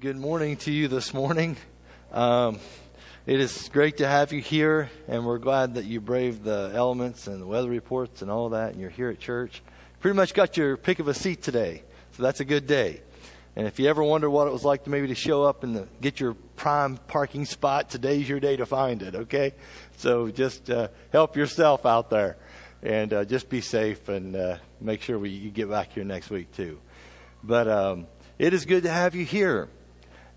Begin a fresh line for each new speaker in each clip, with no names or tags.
Good morning to you this morning. Um, it is great to have you here, and we're glad that you braved the elements and the weather reports and all that, and you're here at church. Pretty much got your pick of a seat today, so that's a good day. And if you ever wonder what it was like to maybe to show up and the, get your prime parking spot, today's your day to find it. Okay, so just uh, help yourself out there, and uh, just be safe, and uh, make sure we, you get back here next week too. But um, it is good to have you here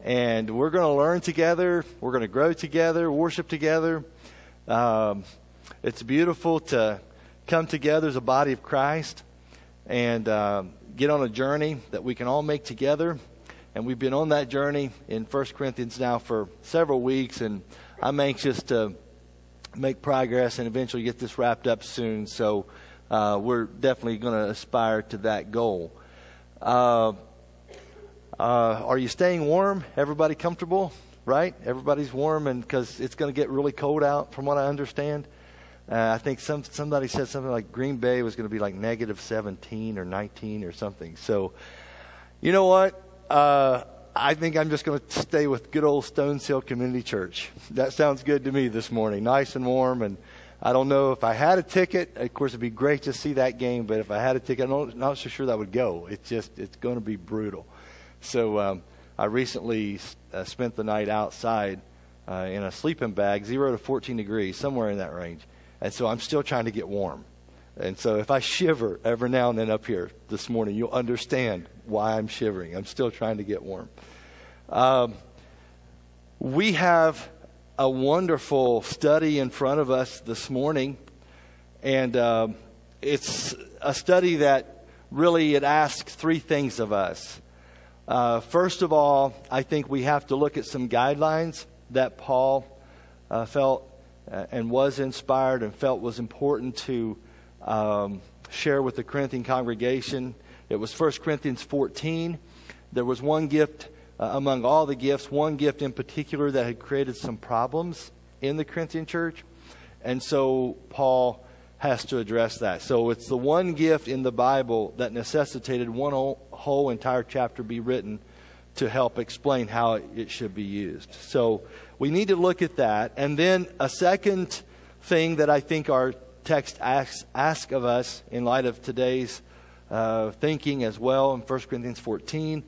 and we're going to learn together. We're going to grow together, worship together. Um, it's beautiful to come together as a body of Christ and uh, get on a journey that we can all make together. And we've been on that journey in 1 Corinthians now for several weeks, and I'm anxious to make progress and eventually get this wrapped up soon. So uh, we're definitely going to aspire to that goal. Uh, uh, are you staying warm? Everybody comfortable? Right? Everybody's warm, and because it's going to get really cold out, from what I understand. Uh, I think some somebody said something like Green Bay was going to be like negative 17 or 19 or something. So, you know what? Uh, I think I'm just going to stay with good old Stones Hill Community Church. That sounds good to me this morning. Nice and warm. And I don't know if I had a ticket. Of course, it'd be great to see that game. But if I had a ticket, I'm not so sure that would go. It's just it's going to be brutal. So um, I recently uh, spent the night outside uh, in a sleeping bag, zero to 14 degrees, somewhere in that range. And so I'm still trying to get warm. And so if I shiver every now and then up here this morning, you'll understand why I'm shivering. I'm still trying to get warm. Um, we have a wonderful study in front of us this morning, and uh, it's a study that really it asks three things of us. Uh, first of all, I think we have to look at some guidelines that Paul uh, felt uh, and was inspired and felt was important to um, share with the Corinthian congregation. It was 1 Corinthians 14. There was one gift uh, among all the gifts, one gift in particular that had created some problems in the Corinthian church. And so Paul has to address that. So it's the one gift in the Bible that necessitated one whole, entire chapter be written to help explain how it should be used. So we need to look at that. And then a second thing that I think our text asks, asks of us in light of today's uh, thinking as well in 1 Corinthians 14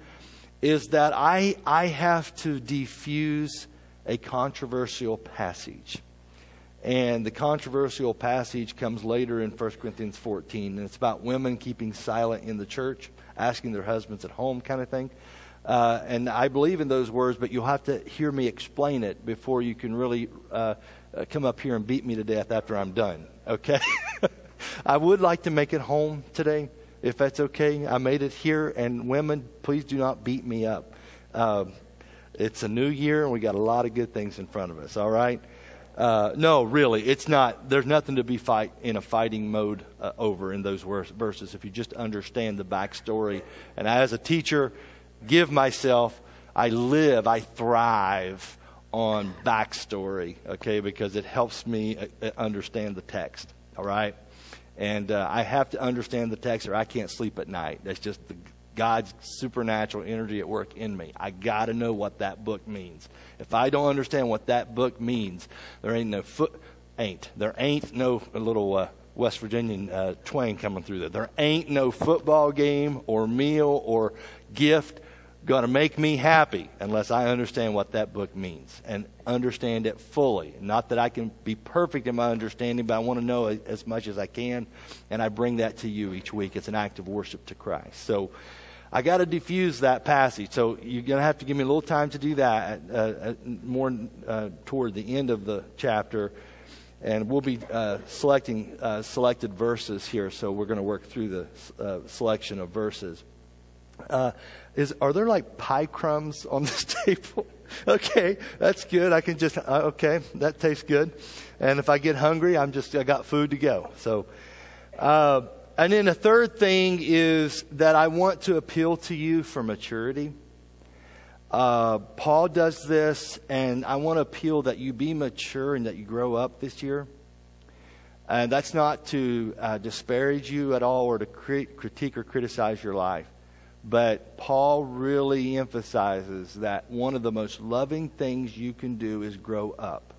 is that I, I have to defuse a controversial passage. And the controversial passage comes later in 1 Corinthians 14, and it's about women keeping silent in the church, asking their husbands at home, kind of thing. Uh, and I believe in those words, but you'll have to hear me explain it before you can really uh, uh come up here and beat me to death after I'm done. Okay? I would like to make it home today, if that's okay. I made it here, and women, please do not beat me up. Uh, it's a new year, and we got a lot of good things in front of us. All right. Uh, no, really, it's not. There's nothing to be fight in a fighting mode uh, over in those verses if you just understand the backstory. And as a teacher, give myself. I live. I thrive on backstory. Okay, because it helps me uh, uh, understand the text. All right, and uh, I have to understand the text, or I can't sleep at night. That's just the God's supernatural energy at work in me. I got to know what that book means. If I don't understand what that book means, there ain't no foot ain't there ain't no little uh, West Virginian uh, twang coming through there. There ain't no football game or meal or gift going to make me happy unless I understand what that book means and understand it fully. Not that I can be perfect in my understanding, but I want to know as much as I can, and I bring that to you each week. It's an act of worship to Christ. So I got to diffuse that passage. So you're going to have to give me a little time to do that, uh, uh, more uh, toward the end of the chapter. And we'll be uh, selecting uh, selected verses here. So we're going to work through the uh, selection of verses. is are there like pie crumbs on this table? okay, that's good. I can just okay, that tastes good. And if I get hungry, I'm just I got food to go. So. And then a third thing is that I want to appeal to you for maturity. Uh, Paul does this, and I want to appeal that you be mature and that you grow up this year. And that's not to uh, disparage you at all or to create, critique or criticize your life. But Paul really emphasizes that one of the most loving things you can do is grow up,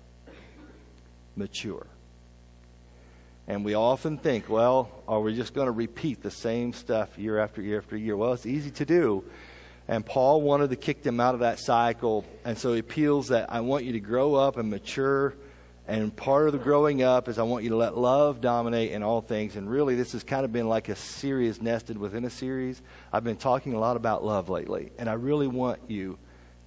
mature. And we often think, well, are we just going to repeat the same stuff year after year after year? Well, it's easy to do. And Paul wanted to kick them out of that cycle. And so he appeals that I want you to grow up and mature and part of the growing up is I want you to let love dominate in all things. And really, this has kind of been like a series nested within a series. I've been talking a lot about love lately. And I really want you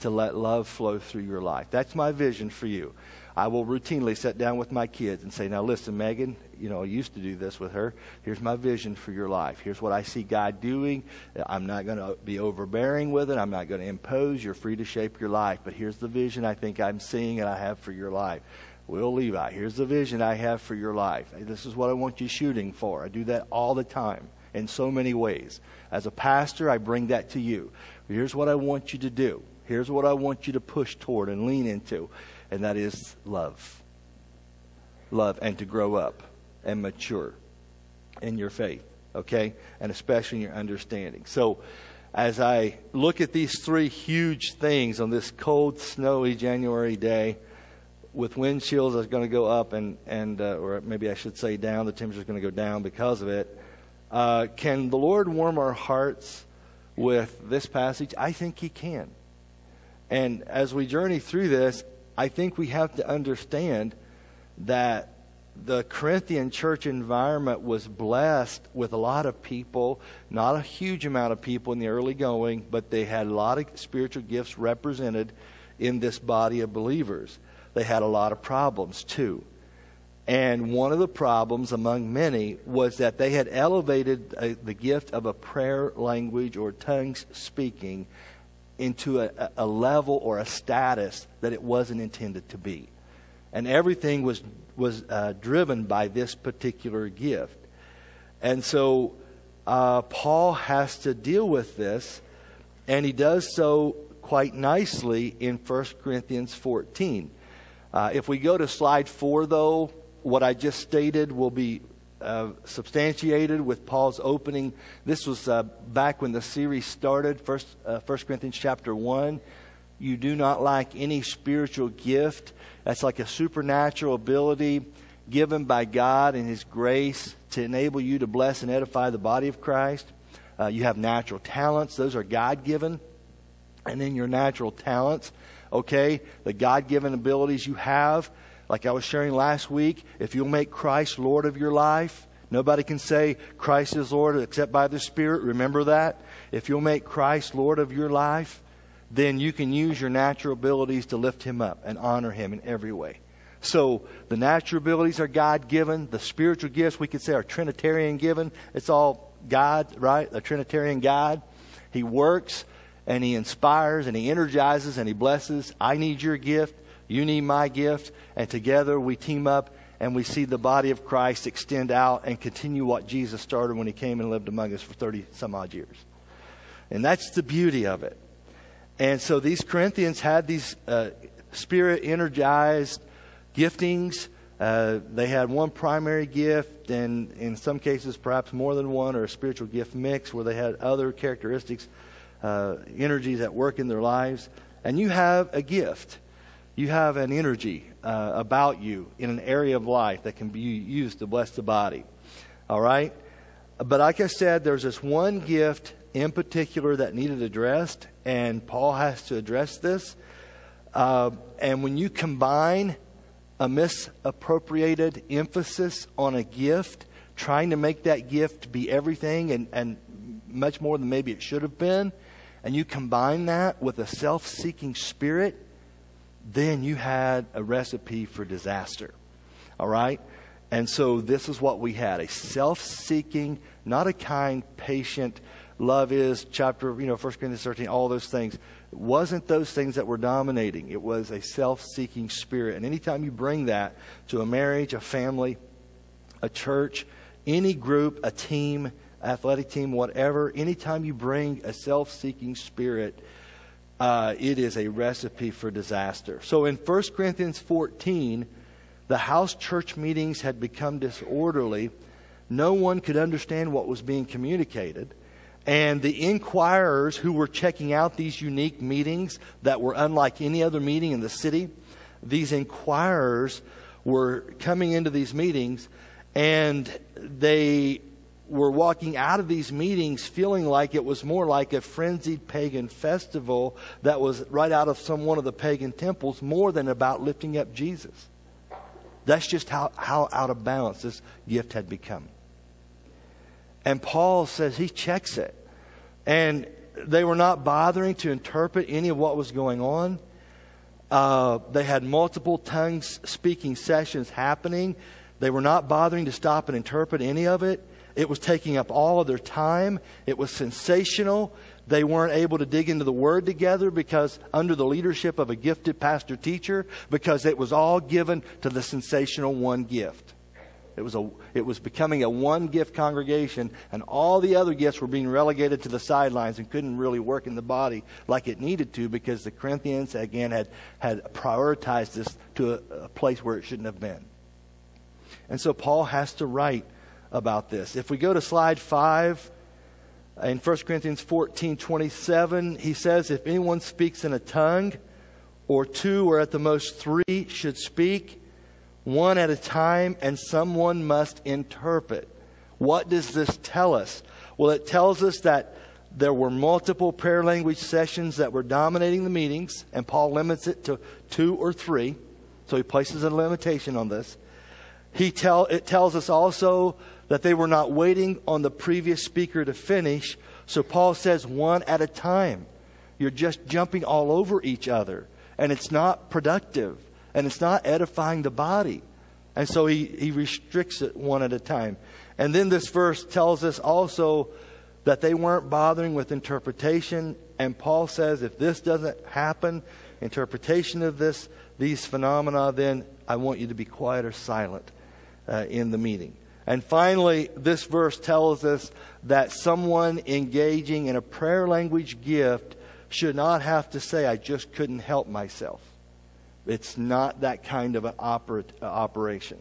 to let love flow through your life. That's my vision for you. I will routinely sit down with my kids and say, Now, listen, Megan, you know, I used to do this with her. Here's my vision for your life. Here's what I see God doing. I'm not going to be overbearing with it. I'm not going to impose. You're free to shape your life. But here's the vision I think I'm seeing and I have for your life. Will Levi, here's the vision I have for your life. This is what I want you shooting for. I do that all the time in so many ways. As a pastor, I bring that to you. Here's what I want you to do. Here's what I want you to push toward and lean into, and that is love. Love and to grow up and mature in your faith, okay? And especially in your understanding. So, as I look at these three huge things on this cold, snowy January day, with wind chills that's going to go up and, and uh, or maybe I should say down, the temperature is going to go down because of it. Uh, can the Lord warm our hearts with this passage? I think He can. And as we journey through this, I think we have to understand that the Corinthian church environment was blessed with a lot of people, not a huge amount of people in the early going, but they had a lot of spiritual gifts represented in this body of believers they had a lot of problems too. And one of the problems among many was that they had elevated a, uh, the gift of a prayer language or tongues speaking into a, a level or a status that it wasn't intended to be. And everything was, was uh, driven by this particular gift. And so uh, Paul has to deal with this, and he does so quite nicely in 1 Corinthians 14. Uh, if we go to slide four, though, what I just stated will be uh, substantiated with Paul's opening. This was uh, back when the series started, First, uh, First Corinthians chapter one. You do not lack any spiritual gift. That's like a supernatural ability given by God and His grace to enable you to bless and edify the body of Christ. Uh, you have natural talents; those are God given, and then your natural talents okay? The God given abilities you have. Like I was sharing last week, if you'll make Christ Lord of your life, nobody can say Christ is Lord except by the Spirit. Remember that? If you'll make Christ Lord of your life, then you can use your natural abilities to lift Him up and honor Him in every way. So the natural abilities are God given. The spiritual gifts, we could say, are Trinitarian given. It's all God, right? A Trinitarian God. He works and He inspires and He energizes and He blesses. I need your gift. You need my gift. And together we team up and we see the body of Christ extend out and continue what Jesus started when He came and lived among us for 30 some odd years. And that's the beauty of it. And so these Corinthians had these uh, spirit energized giftings. Uh, they had one primary gift, and in some cases, perhaps more than one, or a spiritual gift mix where they had other characteristics uh, energies at work in their lives, and you have a gift. You have an energy uh, about you in an area of life that can be used to bless the body. All right? But like I said, there's this one gift in particular that needed addressed, and Paul has to address this. Uh, and when you combine a misappropriated emphasis on a gift, trying to make that gift be everything and, and much more than maybe it should have been, and you combine that with a self seeking spirit, then you had a recipe for disaster. All right? And so this is what we had a self seeking, not a kind, patient, love is, chapter, you know, 1 Corinthians 13, all those things. It wasn't those things that were dominating. It was a self seeking spirit. And anytime you bring that to a marriage, a family, a church, any group, a team, athletic team, whatever, anytime you bring a self seeking spirit, uh, it is a recipe for disaster. So in 1 Corinthians 14, the house church meetings had become disorderly. No one could understand what was being communicated. And the inquirers who were checking out these unique meetings that were unlike any other meeting in the city, these inquirers were coming into these meetings and they were walking out of these meetings feeling like it was more like a frenzied pagan festival that was right out of some one of the pagan temples more than about lifting up Jesus. That's just how, how out of balance this gift had become. And Paul says he checks it. And they were not bothering to interpret any of what was going on. Uh, they had multiple tongues speaking sessions happening. They were not bothering to stop and interpret any of it. It was taking up all of their time. It was sensational. They weren't able to dig into the Word together because, under the leadership of a gifted pastor teacher, because it was all given to the sensational one gift. It was, a, it was becoming a one gift congregation, and all the other gifts were being relegated to the sidelines and couldn't really work in the body like it needed to because the Corinthians, again, had, had prioritized this to a, a place where it shouldn't have been. And so Paul has to write about this. If we go to slide 5, in 1 Corinthians 14 27, he says, If anyone speaks in a tongue, or two, or at the most three, should speak one at a time, and someone must interpret. What does this tell us? Well, it tells us that there were multiple prayer language sessions that were dominating the meetings, and Paul limits it to two or three. So he places a limitation on this. He tell, it tells us also that they were not waiting on the previous speaker to finish. So Paul says one at a time. You're just jumping all over each other, and it's not productive and it's not edifying the body. And so he, he restricts it one at a time. And then this verse tells us also that they weren't bothering with interpretation. And Paul says if this doesn't happen, interpretation of this, these phenomena, then I want you to be quiet or silent uh, in the meeting. And finally, this verse tells us that someone engaging in a prayer language gift should not have to say, I just couldn't help myself. It's not that kind of an oper- uh, operation.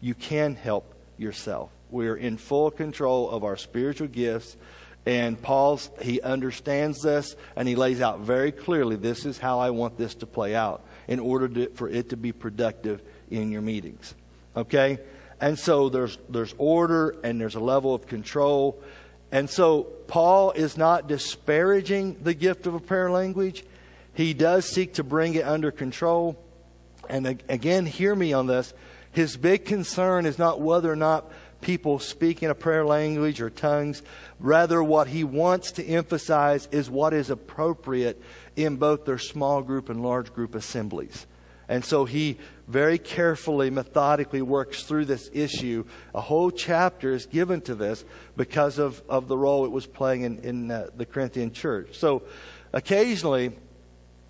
You can help yourself. We're in full control of our spiritual gifts. And Paul's, he understands this and he lays out very clearly this is how I want this to play out in order to, for it to be productive in your meetings. Okay? And so there's, there's order and there's a level of control. And so Paul is not disparaging the gift of a prayer language. He does seek to bring it under control. And again, hear me on this. His big concern is not whether or not people speak in a prayer language or tongues. Rather, what he wants to emphasize is what is appropriate in both their small group and large group assemblies. And so he very carefully, methodically works through this issue. A whole chapter is given to this because of, of the role it was playing in, in uh, the Corinthian church. So occasionally,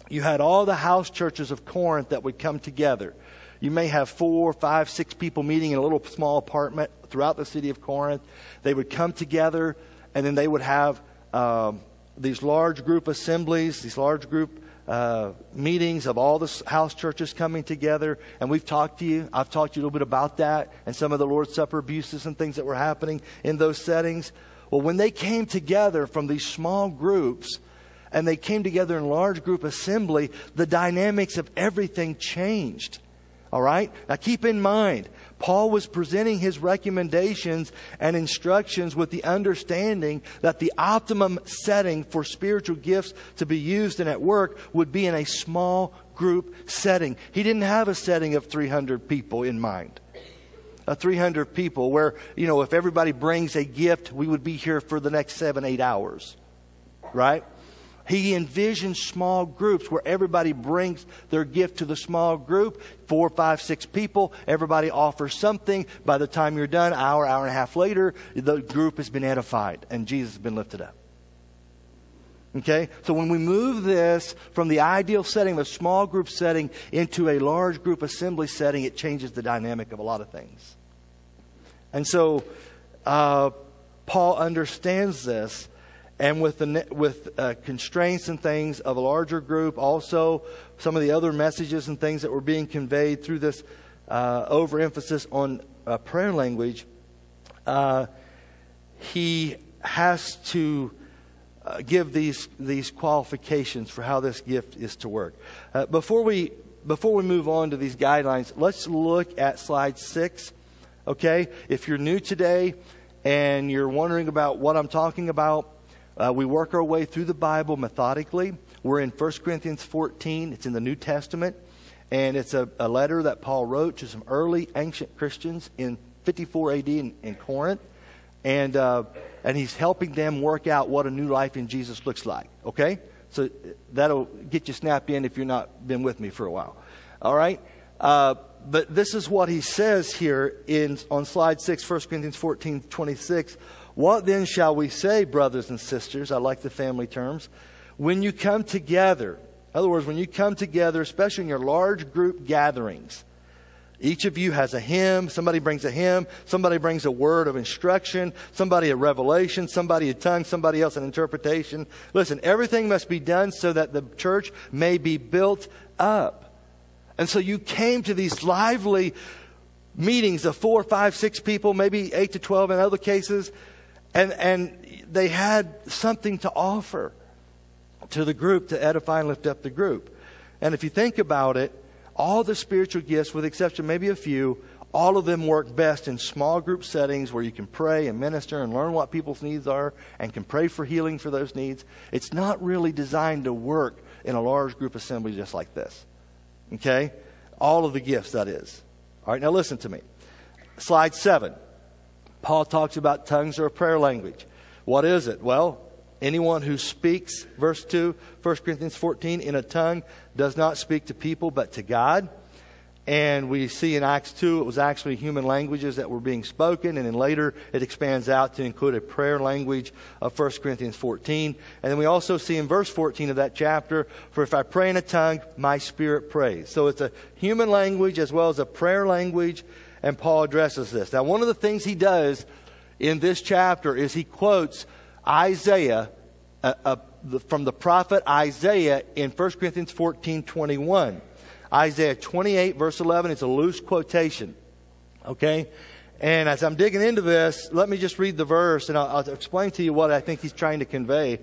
you had all the house churches of Corinth that would come together. You may have four, five, six people meeting in a little small apartment throughout the city of Corinth. They would come together, and then they would have um, these large group assemblies, these large group uh, meetings of all the house churches coming together. And we've talked to you. I've talked to you a little bit about that and some of the Lord's Supper abuses and things that were happening in those settings. Well, when they came together from these small groups, and they came together in large group assembly, the dynamics of everything changed. All right? Now keep in mind, Paul was presenting his recommendations and instructions with the understanding that the optimum setting for spiritual gifts to be used and at work would be in a small group setting. He didn't have a setting of 300 people in mind. A 300 people where, you know, if everybody brings a gift, we would be here for the next seven, eight hours. Right? He envisions small groups where everybody brings their gift to the small group. Four, five, six people. Everybody offers something. By the time you're done, hour, hour and a half later, the group has been edified and Jesus has been lifted up. Okay? So when we move this from the ideal setting of a small group setting into a large group assembly setting, it changes the dynamic of a lot of things. And so uh, Paul understands this and with the with uh, constraints and things of a larger group, also some of the other messages and things that were being conveyed through this uh, overemphasis on uh, prayer language, uh, he has to uh, give these, these qualifications for how this gift is to work. Uh, before, we, before we move on to these guidelines, let's look at slide six. Okay? If you're new today and you're wondering about what I'm talking about, uh, we work our way through the Bible methodically. We're in 1 Corinthians 14, it's in the New Testament. And it's a, a letter that Paul wrote to some early ancient Christians in 54 AD in, in Corinth. And, uh, and he's helping them work out what a new life in Jesus looks like. Okay? So that'll get you snapped in if you've not been with me for a while. All right? Uh, but this is what he says here in, on slide 6, 1 Corinthians 14 26. What then shall we say, brothers and sisters? I like the family terms. When you come together, in other words, when you come together, especially in your large group gatherings, each of you has a hymn. Somebody brings a hymn. Somebody brings a word of instruction. Somebody a revelation. Somebody a tongue. Somebody else an interpretation. Listen, everything must be done so that the church may be built up. And so you came to these lively meetings of four, five, six people, maybe eight to twelve in other cases, and, and they had something to offer to the group to edify and lift up the group. And if you think about it, all the spiritual gifts, with exception maybe a few, all of them work best in small group settings where you can pray and minister and learn what people's needs are and can pray for healing for those needs. It's not really designed to work in a large group assembly just like this. Okay? All of the gifts, that is. All right, now listen to me. Slide seven. Paul talks about tongues or a prayer language. What is it? Well, Anyone who speaks, verse 2, 1 Corinthians 14, in a tongue does not speak to people but to God. And we see in Acts 2, it was actually human languages that were being spoken. And then later, it expands out to include a prayer language of 1 Corinthians 14. And then we also see in verse 14 of that chapter, for if I pray in a tongue, my spirit prays. So it's a human language as well as a prayer language. And Paul addresses this. Now, one of the things he does in this chapter is he quotes Isaiah, uh, uh, from the prophet Isaiah in 1 Corinthians 14 21. Isaiah 28, verse 11, it's a loose quotation. Okay? And as I'm digging into this, let me just read the verse and I'll, I'll explain to you what I think he's trying to convey.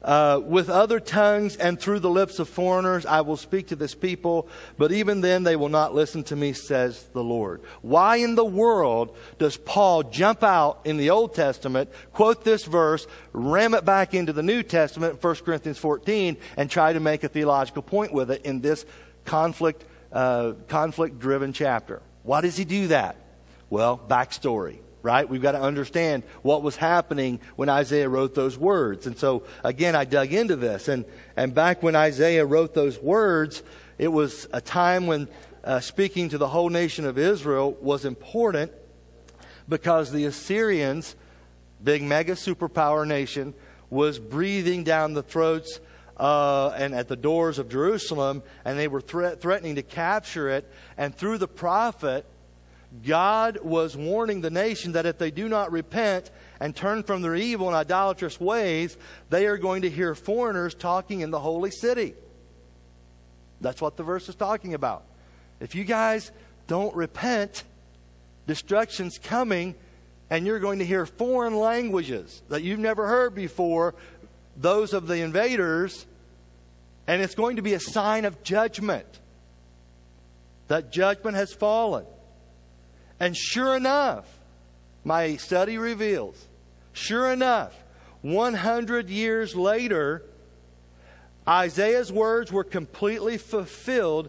Uh, with other tongues and through the lips of foreigners, I will speak to this people, but even then they will not listen to me, says the Lord. Why in the world does Paul jump out in the Old Testament, quote this verse, ram it back into the New Testament, 1 Corinthians 14, and try to make a theological point with it in this conflict, uh, conflict driven chapter? Why does he do that? Well, backstory right? We've got to understand what was happening when Isaiah wrote those words. And so, again, I dug into this. And, and back when Isaiah wrote those words, it was a time when uh, speaking to the whole nation of Israel was important because the Assyrians, big mega superpower nation, was breathing down the throats uh, and at the doors of Jerusalem, and they were thre- threatening to capture it. And through the prophet, God was warning the nation that if they do not repent and turn from their evil and idolatrous ways, they are going to hear foreigners talking in the holy city. That's what the verse is talking about. If you guys don't repent, destruction's coming, and you're going to hear foreign languages that you've never heard before, those of the invaders, and it's going to be a sign of judgment. That judgment has fallen. And sure enough, my study reveals, sure enough, 100 years later, Isaiah's words were completely fulfilled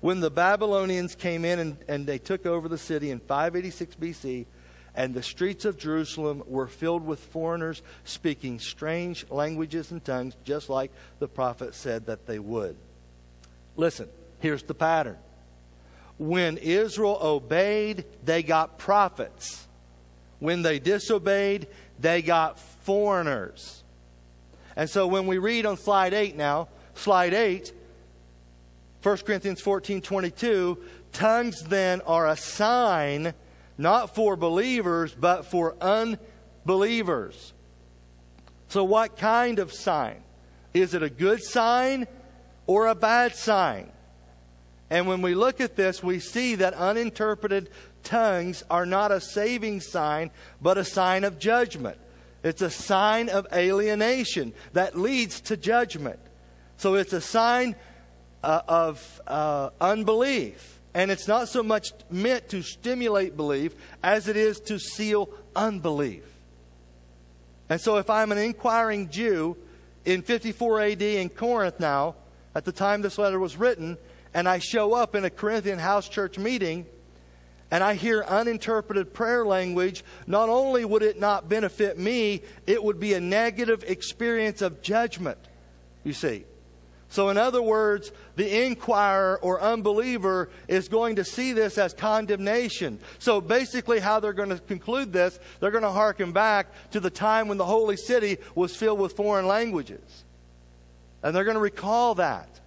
when the Babylonians came in and, and they took over the city in 586 BC, and the streets of Jerusalem were filled with foreigners speaking strange languages and tongues, just like the prophet said that they would. Listen, here's the pattern when Israel obeyed, they got prophets. When they disobeyed, they got foreigners. And so when we read on slide 8 now, slide 8, 1 Corinthians 14 22, tongues then are a sign not for believers, but for unbelievers. So, what kind of sign? Is it a good sign or a bad sign? And when we look at this, we see that uninterpreted tongues are not a saving sign, but a sign of judgment. It's a sign of alienation that leads to judgment. So it's a sign uh, of uh, unbelief. And it's not so much meant to stimulate belief as it is to seal unbelief. And so if I'm an inquiring Jew in 54 AD in Corinth now, at the time this letter was written, and I show up in a Corinthian house church meeting, and I hear uninterpreted prayer language, not only would it not benefit me, it would be a negative experience of judgment, you see. So, in other words, the inquirer or unbeliever is going to see this as condemnation. So, basically, how they're going to conclude this, they're going to hearken back to the time when the holy city was filled with foreign languages. And they're going to recall that.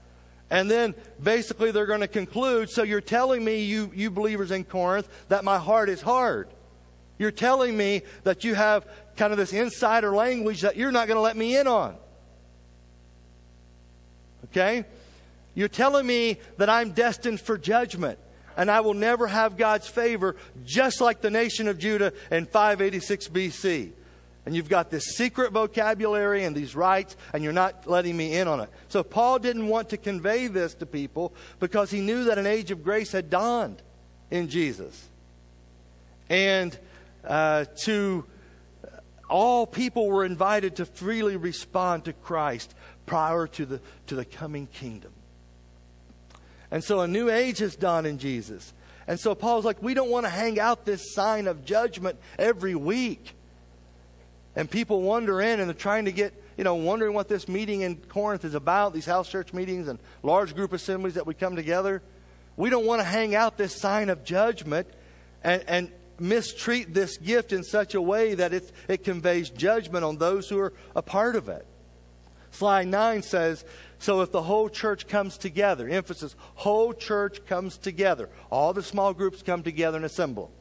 And then basically they're going to conclude so you're telling me, you, you believers in Corinth, that my heart is hard. You're telling me that you have kind of this insider language that you're not going to let me in on. Okay? You're telling me that I'm destined for judgment and I will never have God's favor, just like the nation of Judah in 586 BC and you've got this secret vocabulary and these rites, and you're not letting me in on it. So Paul didn't want to convey this to people because he knew that an age of grace had dawned in Jesus. And uh, to all people were invited to freely respond to Christ prior to the, to the coming kingdom. And so a new age has dawned in Jesus. And so Paul's like, we don't want to hang out this sign of judgment every week and people wander in and they're trying to get, you know, wondering what this meeting in Corinth is about, these house church meetings and large group assemblies that we come together. We don't want to hang out this sign of judgment and, and mistreat this gift in such a way that it, it conveys judgment on those who are a part of it. Slide 9 says, So if the whole church comes together, emphasis, whole church comes together, all the small groups come together and assemble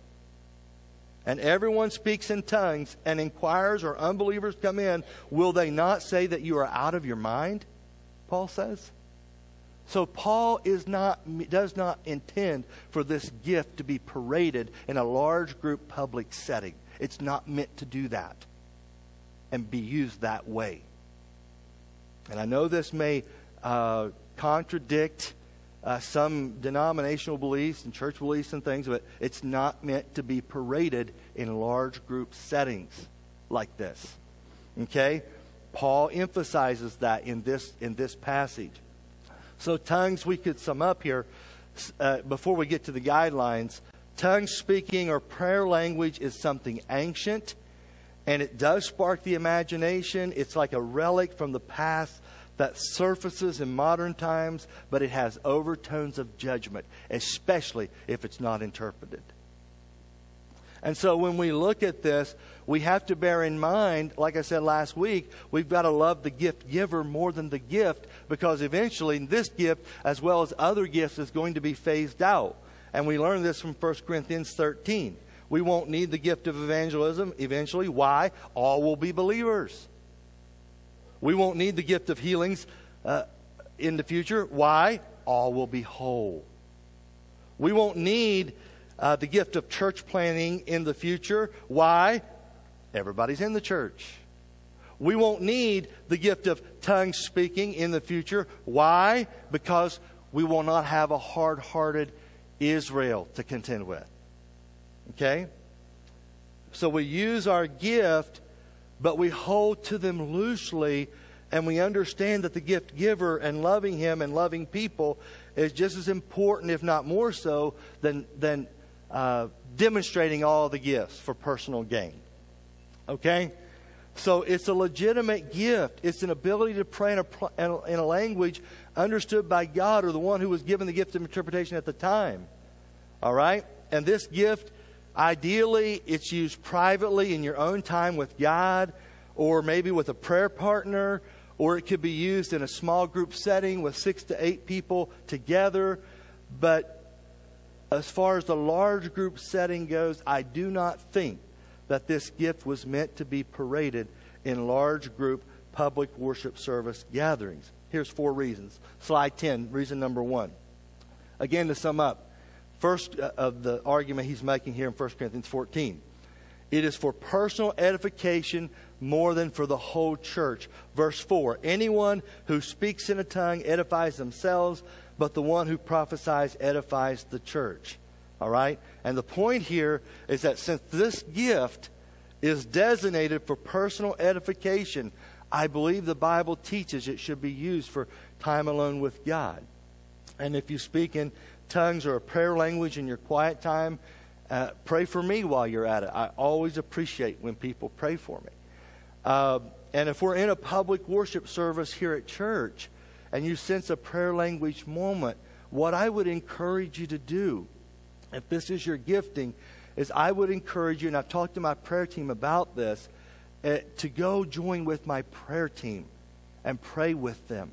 and everyone speaks in tongues, and inquirers or unbelievers come in, will they not say that you are out of your mind? Paul says. So Paul is not, does not intend for this gift to be paraded in a large group public setting. It's not meant to do that and be used that way. And I know this may uh, contradict uh, some denominational beliefs and church beliefs and things, but it's not meant to be paraded in large group settings like this. Okay? Paul emphasizes that in this, in this passage. So, tongues, we could sum up here uh, before we get to the guidelines. Tongue speaking or prayer language is something ancient, and it does spark the imagination. It's like a relic from the past that surfaces in modern times, but it has overtones of judgment, especially if it's not interpreted. And so when we look at this, we have to bear in mind, like I said last week, we've got to love the gift giver more than the gift because eventually this gift, as well as other gifts, is going to be phased out. And we learn this from 1 Corinthians 13. We won't need the gift of evangelism eventually. Why? All will be believers. We won't need the gift of healings uh, in the future. Why? All will be whole. We won't need uh, the gift of church planning in the future. Why? Everybody's in the church. We won't need the gift of tongue speaking in the future. Why? Because we will not have a hard hearted Israel to contend with. Okay? So we use our gift but we hold to them loosely and we understand that the gift giver and loving him and loving people is just as important, if not more so, than, than uh, demonstrating all the gifts for personal gain. Okay? So it's a legitimate gift. It's an ability to pray in a, in a language understood by God or the one who was given the gift of interpretation at the time. All right? And this gift Ideally, it's used privately in your own time with God, or maybe with a prayer partner, or it could be used in a small group setting with six to eight people together. But as far as the large group setting goes, I do not think that this gift was meant to be paraded in large group public worship service gatherings. Here's four reasons. Slide 10, reason number one. Again, to sum up, first uh, of the argument he's making here in 1 Corinthians 14. It is for personal edification more than for the whole church. Verse 4 Anyone who speaks in a tongue edifies themselves, but the one who prophesies edifies the church. All right? And the point here is that since this gift is designated for personal edification, I believe the Bible teaches it should be used for time alone with God. And if you speak in tongues or a prayer language in your quiet time, uh, pray for me while you're at it. I always appreciate when people pray for me. Uh, and if we're in a public worship service here at church and you sense a prayer language moment, what I would encourage you to do, if this is your gifting, is I would encourage you, and I've talked to my prayer team about this, uh, to go join with my prayer team and pray with them.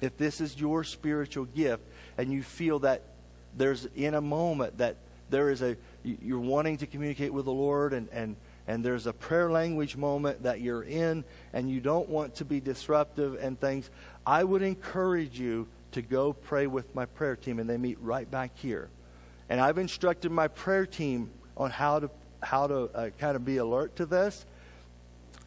If this is your spiritual gift and you feel that there's in a moment that there is a you're wanting to communicate with the Lord and, and and there's a prayer language moment that you're in and you don't want to be disruptive and things, I would encourage you to go pray with my prayer team and they meet right back here. And I've instructed my prayer team on how to how to uh, kind of be alert to this.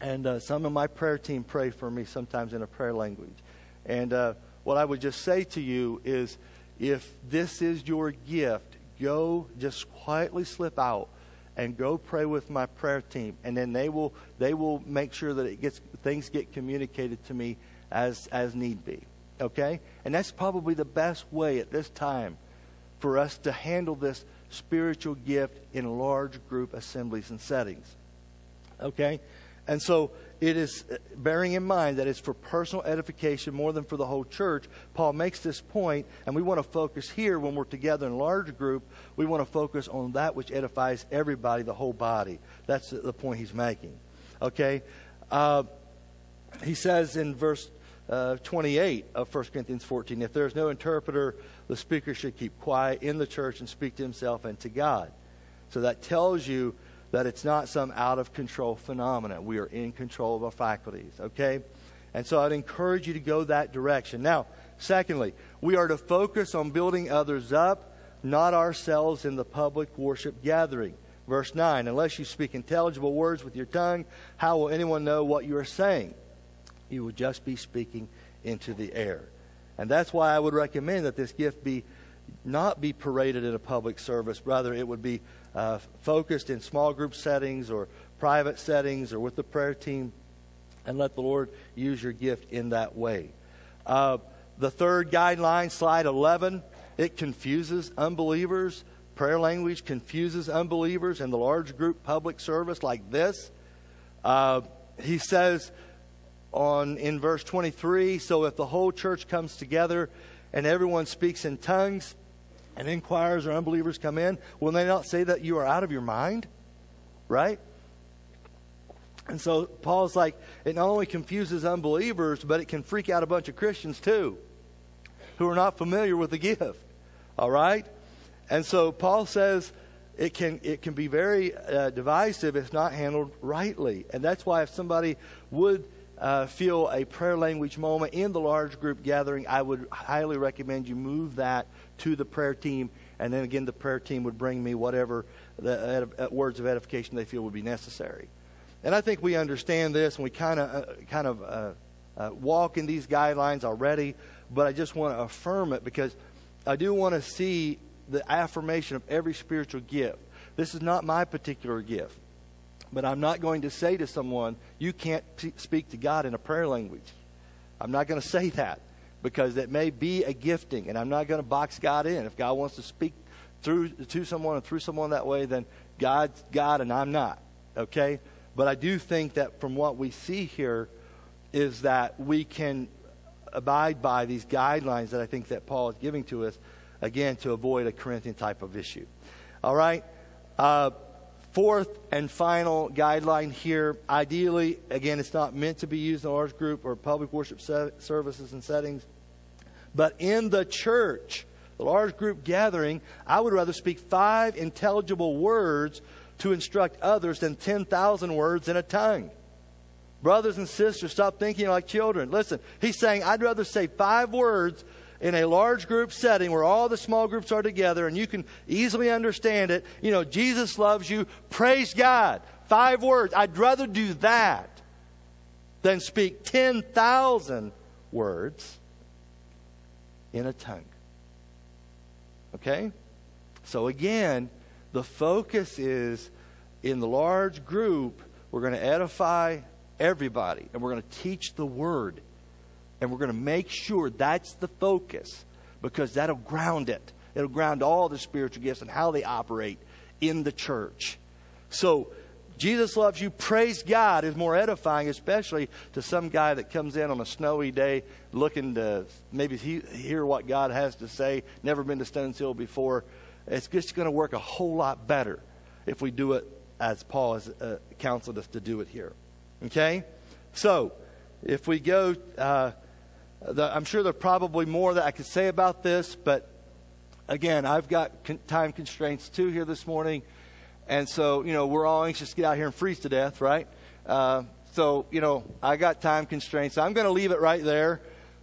And uh, some of my prayer team pray for me sometimes in a prayer language. And uh, what I would just say to you is if this is your gift, go just quietly slip out and go pray with my prayer team. And then they will they will make sure that it gets things get communicated to me as as need be. Okay? And that's probably the best way at this time for us to handle this spiritual gift in large group assemblies and settings. Okay and so it is uh, bearing in mind that it's for personal edification more than for the whole church. Paul makes this point, and we want to focus here when we're together in a large group. We want to focus on that which edifies everybody, the whole body. That's the point he's making. Okay? Uh, he says in verse uh, 28 of 1 Corinthians 14 if there is no interpreter, the speaker should keep quiet in the church and speak to himself and to God. So that tells you that it's not some out of control phenomenon. We are in control of our faculties, okay? And so I'd encourage you to go that direction. Now, secondly, we are to focus on building others up, not ourselves in the public worship gathering. Verse 9 Unless you speak intelligible words with your tongue, how will anyone know what you are saying? You will just be speaking into the air. And that's why I would recommend that this gift be not be paraded in a public service. Rather, it would be uh, focused in small group settings or private settings or with the prayer team, and let the Lord use your gift in that way. Uh, the third guideline, slide 11, it confuses unbelievers. Prayer language confuses unbelievers in the large group public service like this. Uh, he says on in verse 23 so if the whole church comes together and everyone speaks in tongues and inquirers or unbelievers come in, will they not say that you are out of your mind? Right? And so Paul's like, it not only confuses unbelievers, but it can freak out a bunch of Christians too, who are not familiar with the gift. All right? And so Paul says it can, it can be very uh, divisive if not handled rightly. And that's why if somebody would uh, feel a prayer language moment in the large group gathering, I would highly recommend you move that to the prayer team, and then again, the prayer team would bring me whatever the uh, words of edification they feel would be necessary. And I think we understand this, and we kind of uh, kind of uh, uh, walk in these guidelines already. But I just want to affirm it because I do want to see the affirmation of every spiritual gift. This is not my particular gift, but I'm not going to say to someone, "You can't p- speak to God in a prayer language." I'm not going to say that because it may be a gifting, and I'm not going to box God in. If God wants to speak through to someone and through someone that way, then God's God and I'm not. Okay? But I do think that from what we see here is that we can abide by these guidelines that I think that Paul is giving to us, again, to avoid a Corinthian type of issue. All right? Uh, fourth and final guideline here ideally, again, it's not meant to be used in large group or public worship services and settings, but in the church, the large group gathering, I would rather speak five intelligible words to instruct others than 10,000 words in a tongue. Brothers and sisters, stop thinking like children. Listen, he's saying, I'd rather say five words in a large group setting where all the small groups are together and you can easily understand it. You know, Jesus loves you. Praise God. five words. I'd rather do that than speak 10,000 words in a tongue. Okay? So again, the focus is in the large group, we're going to edify everybody and we're going to teach the word. And we're going to make sure that's the focus because that'll ground it. It'll ground all the spiritual gifts and how they operate in the church. So, Jesus loves you. Praise God is more edifying, especially to some guy that comes in on a snowy day looking to maybe hear what God has to say, never been to Stones Hill before. It's just going to work a whole lot better if we do it as Paul has uh, counseled us to do it here. Okay? So, if we go, uh, the, I'm sure there's probably more that I could say about this, but again, I've got con- time constraints too here this morning. And so, you know, we're all anxious to get out here and freeze to death, right? Uh, so, you know, I got time constraints. So I'm going to leave it right there.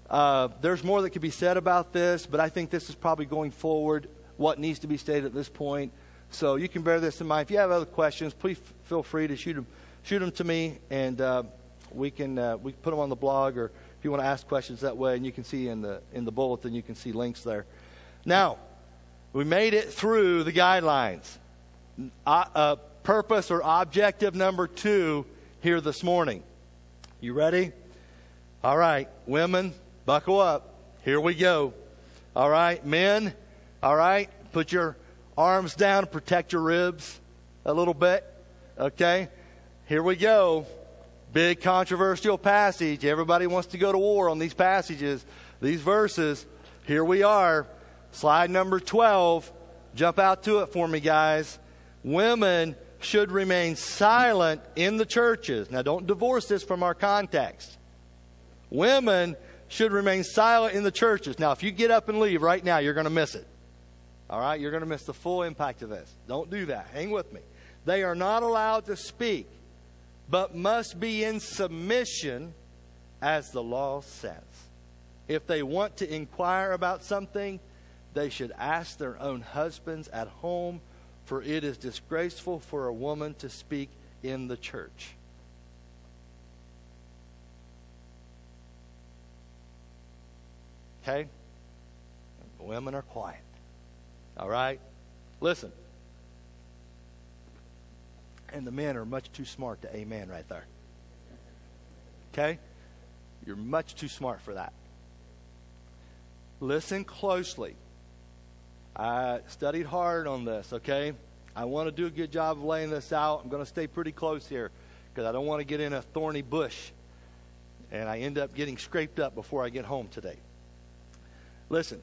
Uh, there's more that could be said about this, but I think this is probably going forward what needs to be stated at this point. So you can bear this in mind. If you have other questions, please f- feel free to shoot them, shoot them to me, and uh, we can uh, we can put them on the blog, or you want to ask questions that way, and you can see in the in the bulletin, you can see links there. Now, we made it through the guidelines. Uh, uh, purpose or objective number two here this morning. You ready? All right, women, buckle up. Here we go. All right, men, all right, put your arms down, protect your ribs a little bit. Okay? Here we go. Big controversial passage. Everybody wants to go to war on these passages, these verses. Here we are. Slide number 12. Jump out to it for me, guys. Women should remain silent in the churches. Now, don't divorce this from our context. Women should remain silent in the churches. Now, if you get up and leave right now, you're going to miss it. All right, you're going to miss the full impact of this. Don't do that. Hang with me. They are not allowed to speak, but must be in submission as the law says. If they want to inquire about something, they should ask their own husbands at home, for it is disgraceful for a woman to speak in the church. Okay? Women are quiet. All right? Listen. And the men are much too smart to amen right there. Okay? You're much too smart for that. Listen closely. I studied hard on this, okay? I want to do a good job of laying this out. I'm going to stay pretty close here because I don't want to get in a thorny bush and I end up getting scraped up before I get home today. Listen,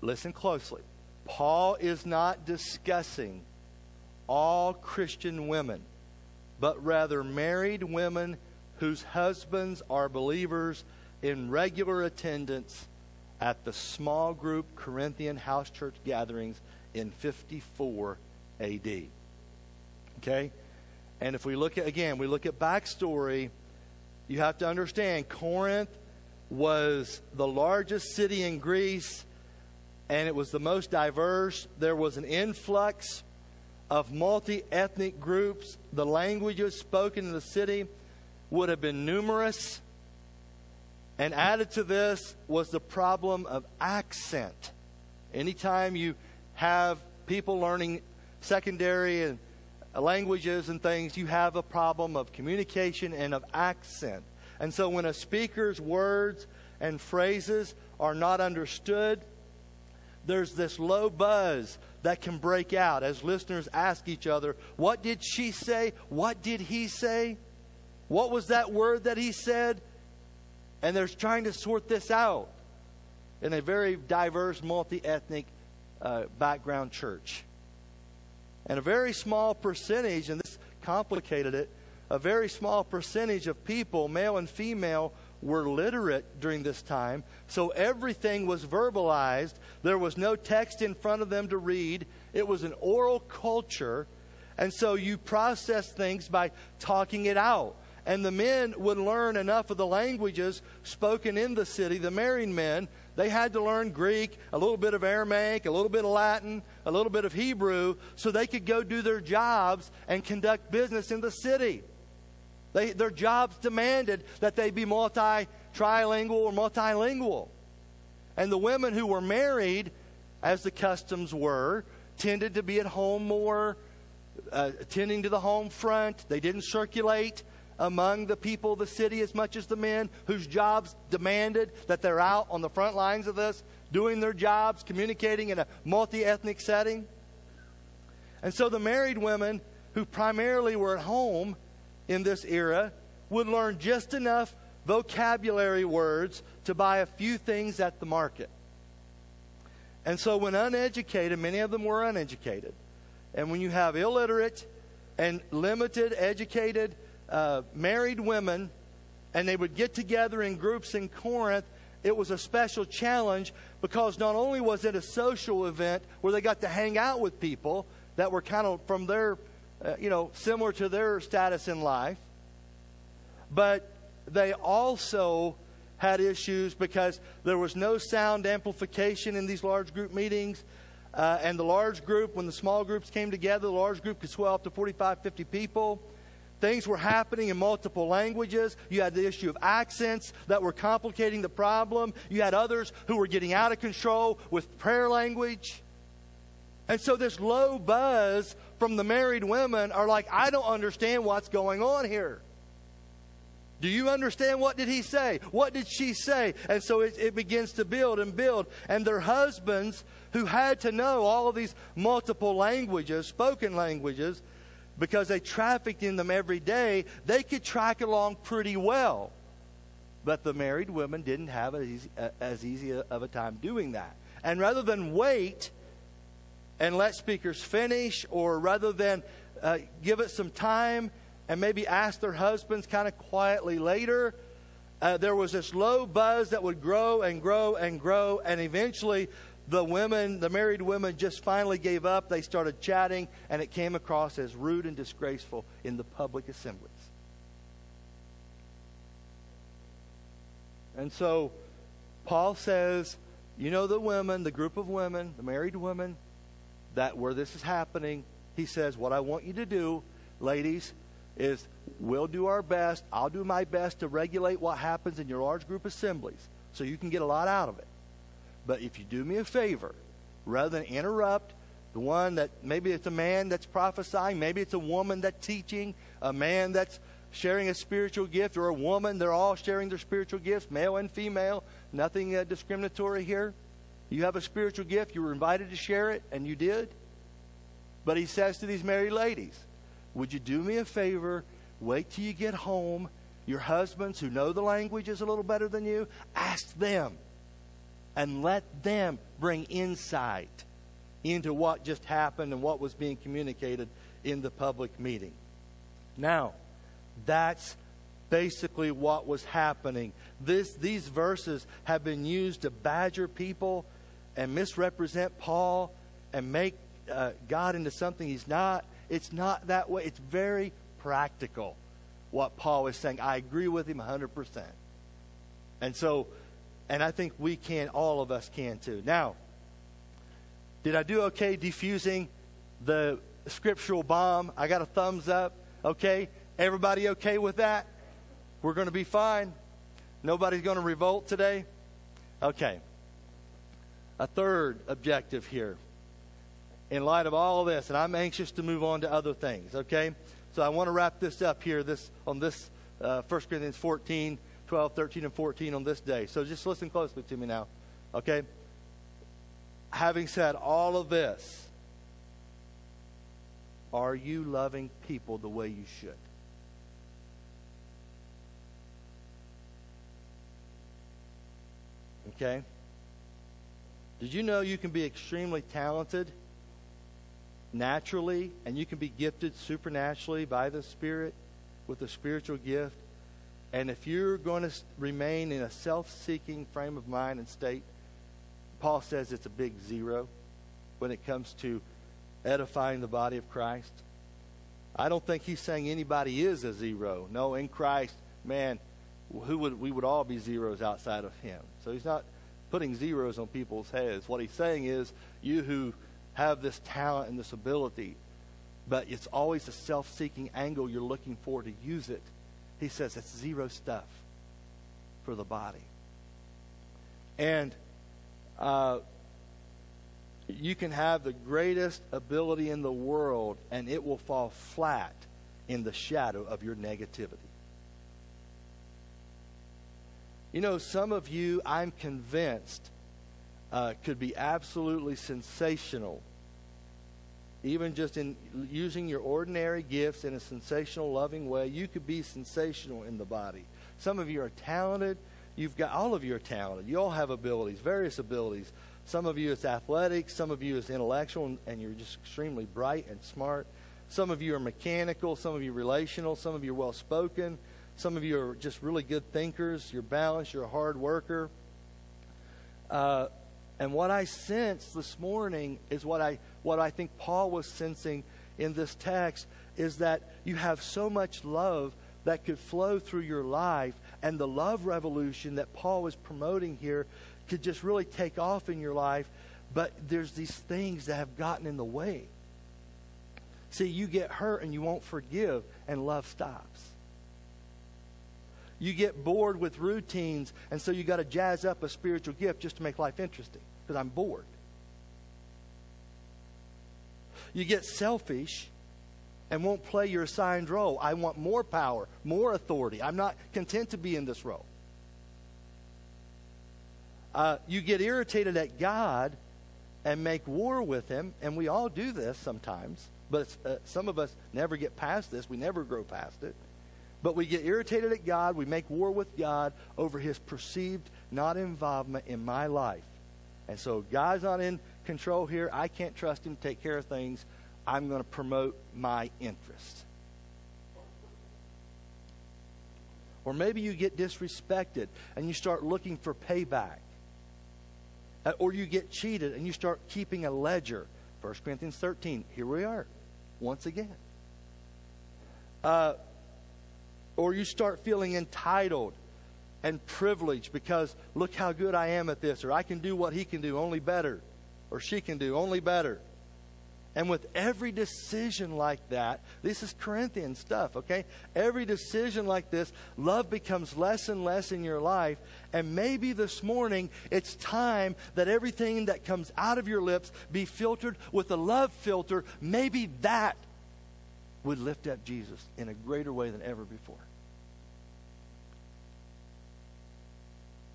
listen closely. Paul is not discussing all Christian women, but rather married women whose husbands are believers in regular attendance at the small group Corinthian house church gatherings in 54 AD. Okay? And if we look at, again, we look at backstory, you have to understand Corinth was the largest city in Greece and it was the most diverse. There was an influx of multi ethnic groups. The languages spoken in the city would have been numerous. And added to this was the problem of accent. Anytime you have people learning secondary and languages and things, you have a problem of communication and of accent. And so when a speaker's words and phrases are not understood, there's this low buzz that can break out as listeners ask each other, What did she say? What did he say? What was that word that he said? And they're trying to sort this out in a very diverse, multi ethnic uh, background church. And a very small percentage, and this complicated it, a very small percentage of people, male and female, were literate during this time, so everything was verbalized. There was no text in front of them to read, it was an oral culture. And so you process things by talking it out. And the men would learn enough of the languages spoken in the city, the married men, they had to learn Greek, a little bit of Aramaic, a little bit of Latin, a little bit of Hebrew, so they could go do their jobs and conduct business in the city. They, their jobs demanded that they be multi trilingual or multilingual. And the women who were married, as the customs were, tended to be at home more, uh, attending to the home front. They didn't circulate among the people of the city as much as the men whose jobs demanded that they're out on the front lines of this, doing their jobs, communicating in a multi ethnic setting. And so the married women who primarily were at home in this era would learn just enough vocabulary words to buy a few things at the market. And so, when uneducated, many of them were uneducated. And when you have illiterate and limited educated uh, married women, and they would get together in groups in Corinth, it was a special challenge because not only was it a social event where they got to hang out with people that were kind of from their uh, you know, similar to their status in life. But they also had issues because there was no sound amplification in these large group meetings. Uh, and the large group, when the small groups came together, the large group could swell up to 45, 50 people. Things were happening in multiple languages. You had the issue of accents that were complicating the problem. You had others who were getting out of control with prayer language. And so this low buzz from the married women are like, I don't understand what's going on here. Do you understand what did he say? What did she say? And so it, it, begins to build and build. And their husbands, who had to know all of these multiple languages, spoken languages, because they trafficked in them every day, they could track along pretty well. But the married women didn't have as easy, as easy of a time doing that. And rather than wait and let speakers finish, or rather than uh, give it some time and maybe ask their husbands kind of quietly later, uh, there was this low buzz that would grow and grow and grow, and eventually the women, the married women, just finally gave up. They started chatting, and it came across as rude and disgraceful in the public assemblies. And so Paul says, you know, the women, the group of women, the married women, that where this is happening, he says, What I want you to do, ladies, is we'll do our best. I'll do my best to regulate what happens in your large group assemblies so you can get a lot out of it. But if you do me a favor, rather than interrupt the one that maybe it's a man that's prophesying, maybe it's a woman that's teaching, a man that's sharing a spiritual gift, or a woman, they're all sharing their spiritual gifts, male and female, nothing uh, discriminatory here. You have a spiritual gift, you were invited to share it, and you did. But he says to these married ladies, Would you do me a favor? Wait till you get home. Your husbands who know the languages a little better than you, ask them and let them bring insight into what just happened and what was being communicated in the public meeting. Now, that's basically what was happening. This, these verses have been used to badger people and misrepresent Paul and make uh, God into something he's not. It's not that way. It's very practical what Paul is saying. I agree with him 100%. And so, and I think we can, all of us can too. Now, did I do okay defusing the scriptural bomb? I got a thumbs up. Okay. Everybody okay with that? We're going to be fine. Nobody's going to revolt today? Okay a third objective here in light of all of this, and I'm anxious to move on to other things, okay? So I want to wrap this up here this on this uh, 1 Corinthians 14, 12, 13, and 14 on this day. So just listen closely to me now, okay? Having said all of this, are you loving people the way you should? Okay? Did you know you can be extremely talented naturally and you can be gifted supernaturally by the Spirit with a spiritual gift? And if you're going to remain in a self seeking frame of mind and state, Paul says it's a big zero when it comes to edifying the body of Christ. I don't think he's saying anybody is a zero. No, in Christ, man, who would we would all be zeros outside of him. So he's not putting zeros on people's heads. What he's saying is, you who have this talent and this ability, but it's always a self seeking angle you're looking for to use it. He says it's zero stuff for the body. And uh, you can have the greatest ability in the world, and it will fall flat in the shadow of your negativity. You know, some of you, I'm convinced, uh, could be absolutely sensational even just in using your ordinary gifts in a sensational, loving way, you could be sensational in the body. Some of you are talented. You've got all of you are talented. You all have abilities, various abilities. Some of you is athletic. Some of you is intellectual, and, and you're just extremely bright and smart. Some of you are mechanical. Some of you relational. Some of you are well spoken. Some of you are just really good thinkers. You're balanced. You're a hard worker. Uh, and what I sense this morning is what I what I think Paul was sensing in this text is that you have so much love that could flow through your life and the love revolution that Paul was promoting here could just really take off in your life, but there's these things that have gotten in the way. See, you get hurt and you won't forgive and love stops. You get bored with routines, and so you got to jazz up a spiritual gift just to make life interesting because I'm bored. You get selfish and won't play your assigned role. I want more power, more authority. I'm not content to be in this role. Uh, you get irritated at God and make war with Him, and we all do this sometimes, but uh, some of us never get past this. We never grow past it. But we get irritated at God. We make war with God over His perceived not involvement in my life. And so God's not in control here. I can't trust Him to take care of things. I'm going to promote my interest. Or maybe you get disrespected and you start looking for payback. Uh, or you get cheated and you start keeping a ledger. 1 Corinthians 13. Here we are, once again. Uh, or you start feeling entitled and privileged because look how good I am at this, or I can do what he can do, only better, or she can do, only better. And with every decision like that, this is Corinthian stuff, okay? Every decision like this, love becomes less and less in your life. And maybe this morning, it's time that everything that comes out of your lips be filtered with a love filter. Maybe that would lift up Jesus in a greater way than ever before.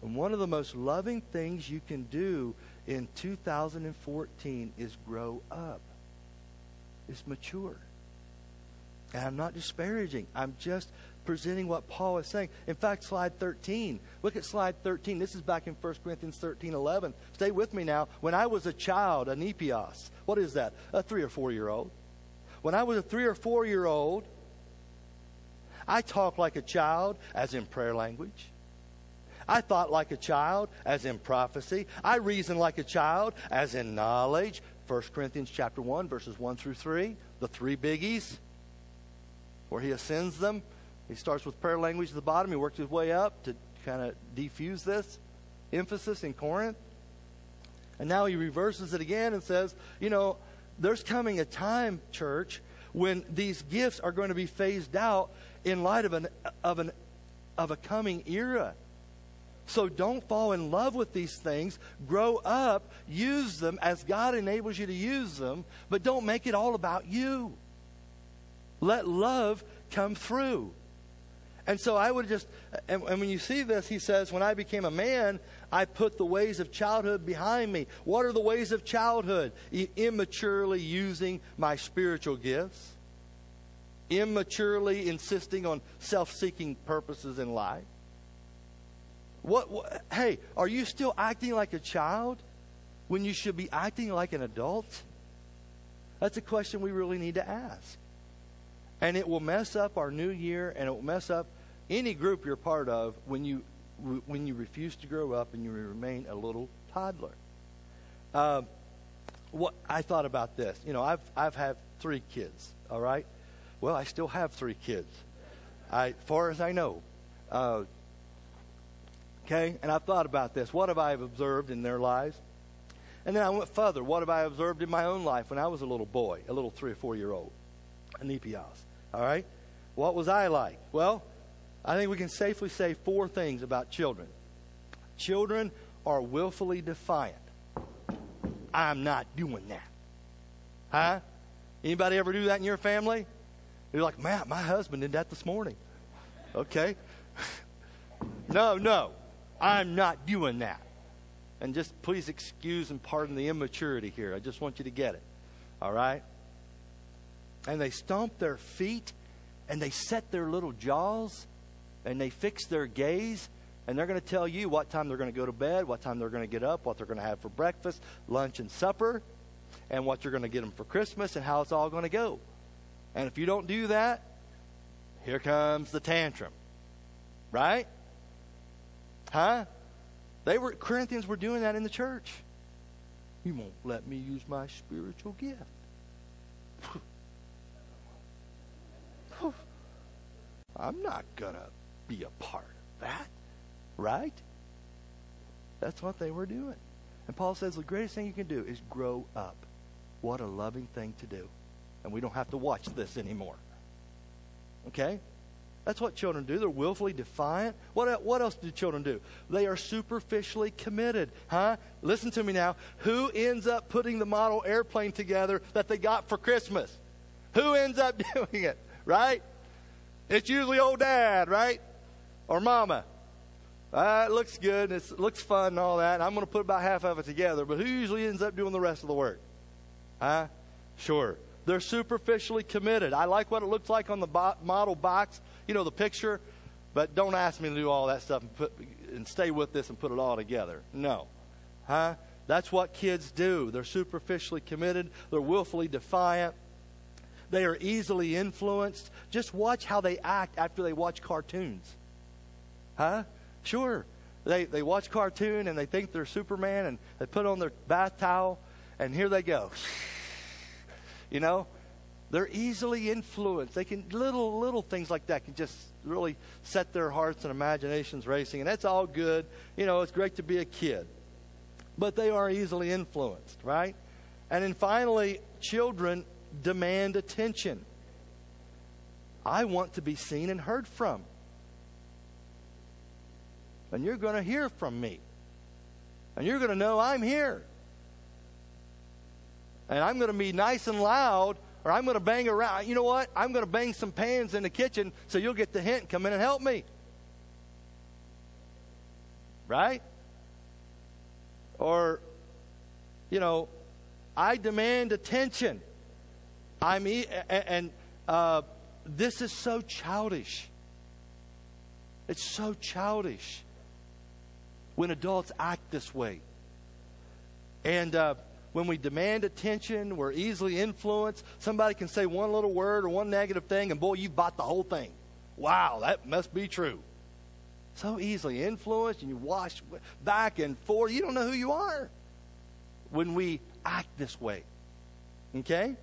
And one of the most loving things you can do in 2014 is grow up, is mature. And I'm not disparaging. I'm just presenting what Paul is saying. In fact, slide 13. Look at slide 13. This is back in 1 Corinthians 13 11. Stay with me now. When I was a child, an epios, what is that? A three or four year old. When I was a three or four year old, I talked like a child, as in prayer language. I thought like a child, as in prophecy. I reasoned like a child, as in knowledge. 1 Corinthians chapter 1, verses 1 through 3, the three biggies, where he ascends them. He starts with prayer language at the bottom. He works his way up to kind of defuse this emphasis in Corinth. And now he reverses it again and says, you know, there's coming a time, church, when these gifts are going to be phased out in light of an of an of a coming era. So don't fall in love with these things. Grow up, use them as God enables you to use them, but don't make it all about you. Let love come through. And so I would just, and, and, when you see this, he says, When I became a man, I put the ways of childhood behind me. What are the ways of childhood? immaturely using my spiritual gifts, immaturely insisting on self seeking purposes in life. What, what, hey, are you still acting like a child when you should be acting like an adult? That's a question we really need to ask. And it will mess up our new year and it will mess up any group you're part of when you when you refuse to grow up and you remain a little toddler. Uh, what I thought about this, you know, I've I've had three kids. All right, well, I still have three kids. I, far as I know, uh, Okay? And I've thought about this. What have I observed in their lives? And then I went further. What have I observed in my own life when I was a little boy, a little three or four year old? an Anepios. All right? What was I like? Well, I think we can safely say four things about children. Children are willfully defiant. I'm not doing that. Huh? Anybody ever do that in your family? You're like, Matt, my husband did that this morning. Okay. no, no. I'm not doing that. And just please excuse and pardon the immaturity here. I just want you to get it. All right? And they stomp their feet and they set their little jaws and they fix their gaze and they're going to tell you what time they're going to go to bed, what time they're going to get up, what they're going to have for breakfast, lunch, and supper, and what you're going to get them for Christmas and how it's all going to go. And if you don't do that, here comes the tantrum. Right? Huh? They were Corinthians were doing that in the church. You won't let me use my spiritual gift. I'm not going to be a part of that. Right? That's what they were doing. And Paul says the greatest thing you can do is grow up. What a loving thing to do. And we don't have to watch this anymore. Okay? That's what children do. They're willfully defiant. What, what else do children do? They are superficially committed. Huh? Listen to me now. Who ends up putting the model airplane together that they got for Christmas? Who ends up doing it? Right? It's usually old dad, right? Or mama. Uh, it looks good. And it looks fun and all that. I'm going to put about half of it together. But who usually ends up doing the rest of the work? Huh? Sure. They're superficially committed. I like what it looks like on the bo- model box, you know, the picture, but don't ask me to do all that stuff and, put, and stay with this and put it all together. No. Huh? That's what kids do. They're superficially committed, they're willfully defiant, they are easily influenced. Just watch how they act after they watch cartoons. Huh? Sure. They, they watch cartoon and they think they're Superman and they put on their bath towel and here they go. You know, they're easily influenced. They can little little things like that can just really set their hearts and imaginations racing, and that's all good. You know, it's great to be a kid, but they are easily influenced, right? And then finally, children demand attention. I want to be seen and heard from. And you're going to hear from me. And you're going to know I'm here and I'm going to be nice and loud, or I'm going to bang around. You know what? I'm going to bang some pans in the kitchen so you'll get the hint. Come in and help me. Right? Or, you know, I demand attention. I'm e- and uh, this is so childish. It's so childish when adults act this way. And uh, when we demand attention, we're easily influenced. Somebody can say one little word or one negative thing, and boy, you've bought the whole thing. Wow, that must be true. So easily influenced, and you wash back and forth. You don't know who you are when we act this way. Okay?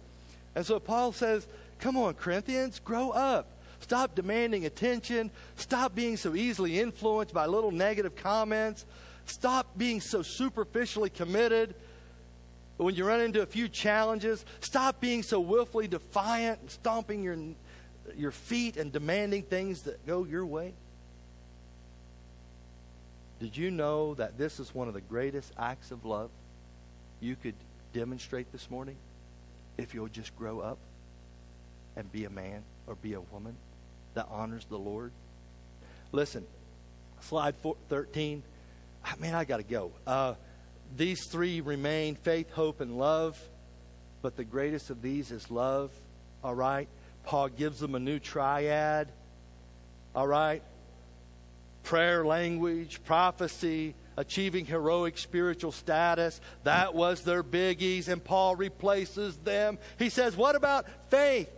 And so Paul says, Come on, Corinthians, grow up. Stop demanding attention. Stop being so easily influenced by little negative comments. Stop being so superficially committed when you run into a few challenges, stop being so willfully defiant and stomping your, your feet and demanding things that go your way. Did you know that this is one of the greatest acts of love you could demonstrate this morning if you'll just grow up and be a man or be a woman that honors the Lord? Listen, slide 13. Ah, man, I got to go. Uh, these three remain faith, hope, and love. But the greatest of these is love. All right? Paul gives them a new triad. All right? Prayer language, prophecy, achieving heroic spiritual status. That was their biggies, and Paul replaces them. He says, What about faith,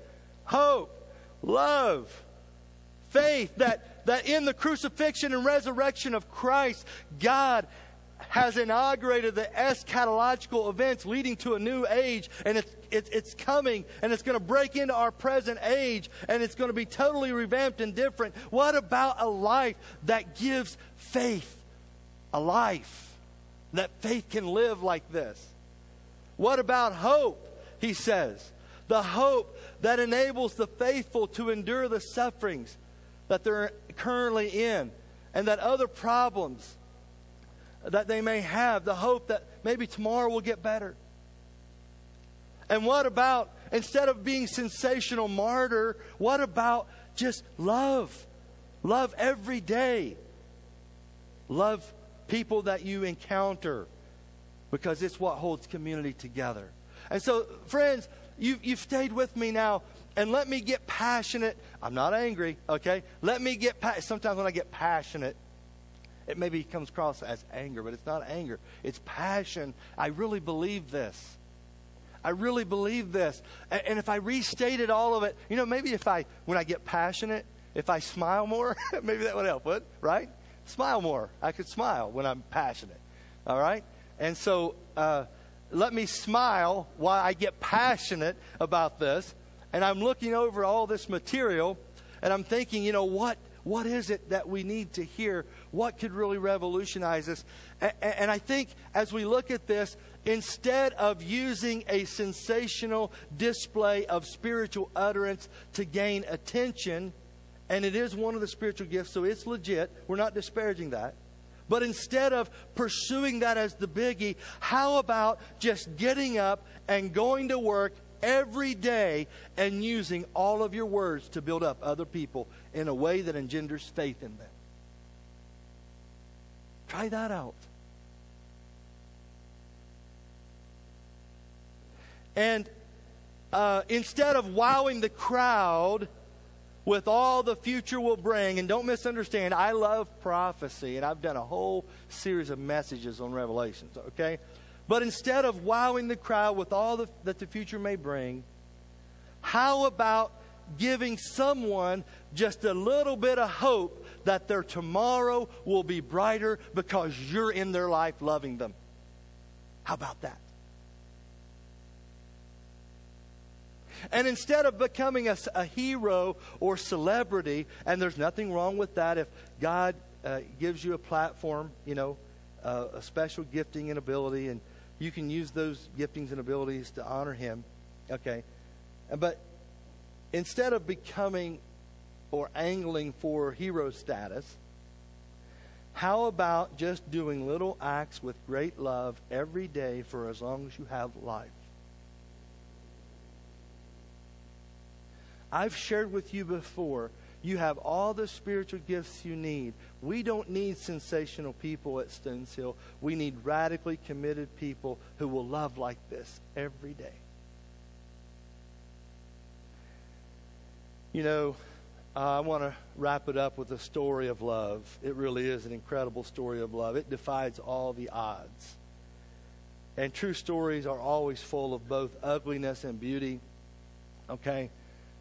hope, love? Faith that, that in the crucifixion and resurrection of Christ, God has inaugurated the eschatological events leading to a new age, and it's, it's, it's coming, and it's going to break into our present age, and it's going to be totally revamped and different. What about a life that gives faith, a life that faith can live like this? What about hope? He says. The hope that enables the faithful to endure the sufferings that they're currently in and that other problems that they may have, the hope that maybe tomorrow will get better. And what about, instead of being sensational martyr, what about just love? Love every day. Love people that you encounter because it's what holds community together. And so, friends, you've, you've stayed with me now, and let me get passionate. I'm not angry, okay? Let me get. Sometimes when I get passionate, it maybe comes across as anger, but it's not anger. It's passion. I really believe this. I really believe this. And, and if I restated all of it, you know, maybe if I, when I get passionate, if I smile more, maybe that would help, would right? Smile more. I could smile when I'm passionate. All right? And so uh, let me smile while I get passionate about this. And I'm looking over all this material and I'm thinking, you know, what what is it that we need to hear? What could really revolutionize us? And I think as we look at this, instead of using a sensational display of spiritual utterance to gain attention, and it is one of the spiritual gifts, so it's legit, we're not disparaging that. But instead of pursuing that as the biggie, how about just getting up and going to work every day and using all of your words to build up other people in a way that engenders faith in them. Try that out. And uh, instead of wowing the crowd with all the future will bring, and don't misunderstand, I love prophecy, and I've done a whole series of messages on Revelations, okay? But instead of wowing the crowd with all the, that the future may bring, how about giving someone just a little bit of hope that their tomorrow will be brighter because you're in their life loving them? How about that? And instead of becoming a, a, hero or celebrity, and there's nothing wrong with that if God uh, gives you a platform, you know, uh, a special gifting and ability, and you can use those giftings and abilities to honor Him. Okay. But instead of becoming or angling for hero status, how about just doing little acts with great love every day for as long as you have life? I've shared with you before you have all the spiritual gifts you need. We don't need sensational people at Stones Hill. We need radically committed people who will love like this every day. You know, I want to wrap it up with a story of love. It really is an incredible story of love. It defies all the odds. And true stories are always full of both ugliness and beauty. Okay?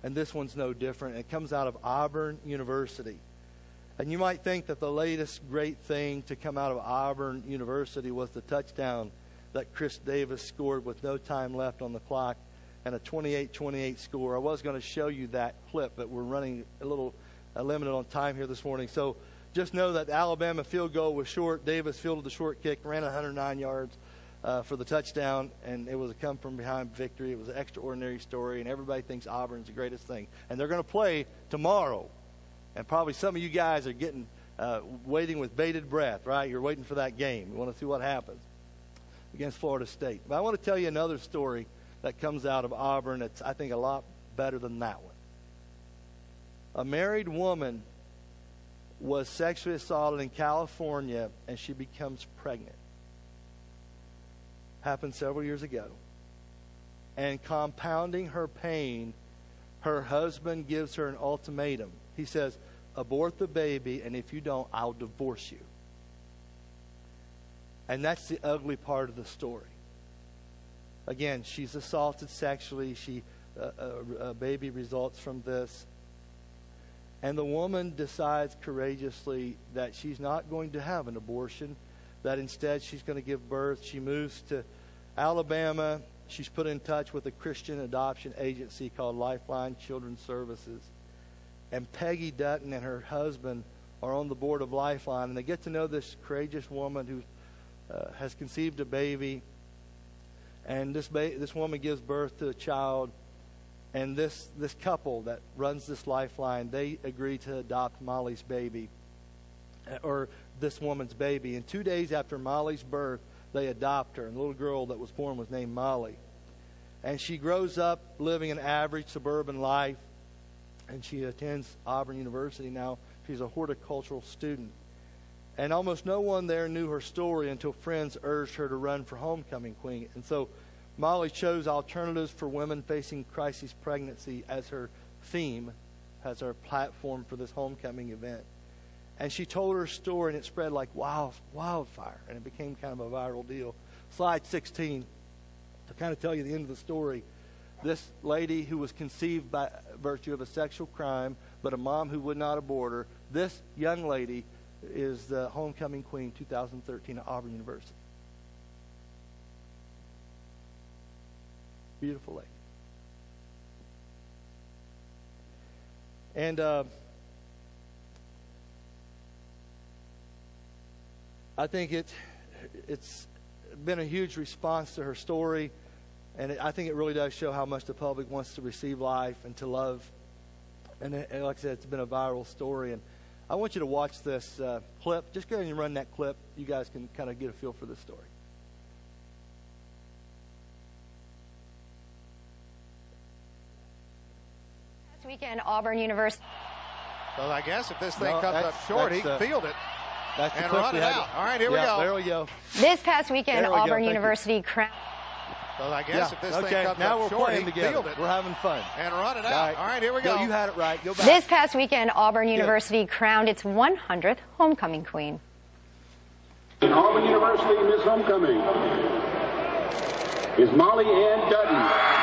And this one's no different. It comes out of Auburn University. And you might think that the latest great thing to come out of Auburn University was the touchdown that Chris Davis scored with no time left on the clock and a 28 28 score. I was going to show you that clip, but we're running a little limited on time here this morning. So just know that the Alabama field goal was short. Davis fielded the short kick, ran 109 yards uh, for the touchdown, and it was a come from behind victory. It was an extraordinary story, and everybody thinks Auburn's the greatest thing. And they're going to play tomorrow, and probably some of you guys are getting uh, waiting with bated breath, right? You're waiting for that game. You want to see what happens against Florida State. But I want to tell you another story that comes out of Auburn that's, I think, a lot better than that one. A married woman was sexually assaulted in California, and she becomes pregnant happened several years ago. And compounding her pain, her husband gives her an ultimatum. He says, Abort the baby, and if you don't, I'll divorce you. And that's the ugly part of the story. Again, she's assaulted sexually. She, uh, a, a baby results from this. And the woman decides courageously that she's not going to have an abortion, that instead she's going to give birth. She moves to Alabama, she's put in touch with a Christian adoption agency called Lifeline Children's Services. And Peggy Dutton and her husband are on the board of Lifeline, and they get to know this courageous woman who uh, has conceived a baby, and this ba- this woman gives birth to a child, and this this couple that runs this Lifeline, they agree to adopt Molly's baby, uh, or this woman's baby. And two days after Molly's birth, they adopt her, and the little girl that was born was named Molly. And she grows up living an average suburban life, and she attends Auburn University now. She's a horticultural student. And almost no one there knew her story until friends urged her to run for homecoming queen. And so Molly chose alternatives for women facing crisis pregnancy as her theme, as her platform for this homecoming event. And she told her story, and it spread like wild, wildfire, and it became kind of a viral deal. Slide 16, to kind of tell you the end of the story. This lady who was conceived by virtue of a sexual crime, but a mom who would not abort her, this young lady is the homecoming queen 2013 at Auburn University. Beautiful lady. And uh, I think it it's been a huge response to her story, and it, I think it really does show how much the public wants to receive life and to love. And, it, and like I said, it's been a viral story, and I want you to watch this uh, clip. Just go ahead and run that clip. You guys can kind of get a feel for this story.
This weekend, Auburn University.
Well, I guess if this thing
No,
comes up short, he
that's,
can
uh,
field it.
That's
And
clip
run
we
it out. All right, here we go.
There we go.
This past weekend,
we.
Auburn
Thank you.
University crowned.
Well, I guess
Yeah.
if this
okay.
thing comes
now
up
we're
short,
playing
he can
together.
field it
We're having fun.
and run it out.
All right.
All right, here we go.
No, you had it right. Go back.
This past weekend, Auburn University crowned its 100th homecoming queen.
In Auburn University, Miss Homecoming is Molly Ann Dutton.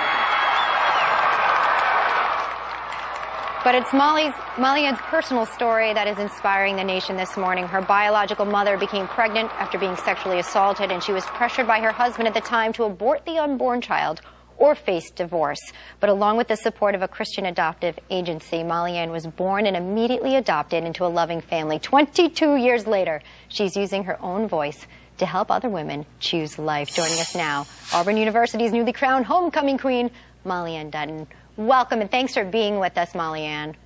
But it's Molly's Molly Ann's personal story that is inspiring the nation this morning. Her biological mother became pregnant after being sexually assaulted, and she was pressured by her husband at the time to abort the unborn child or face divorce. But along with the support of a Christian adoptive agency, Molly was born and immediately adopted into a loving family. 22 years later, she's using her own voice to help other women choose life. Joining us now, Auburn University's newly crowned homecoming queen, Molly Ann Dutton. Welcome and thanks for being with us, Molly Ann.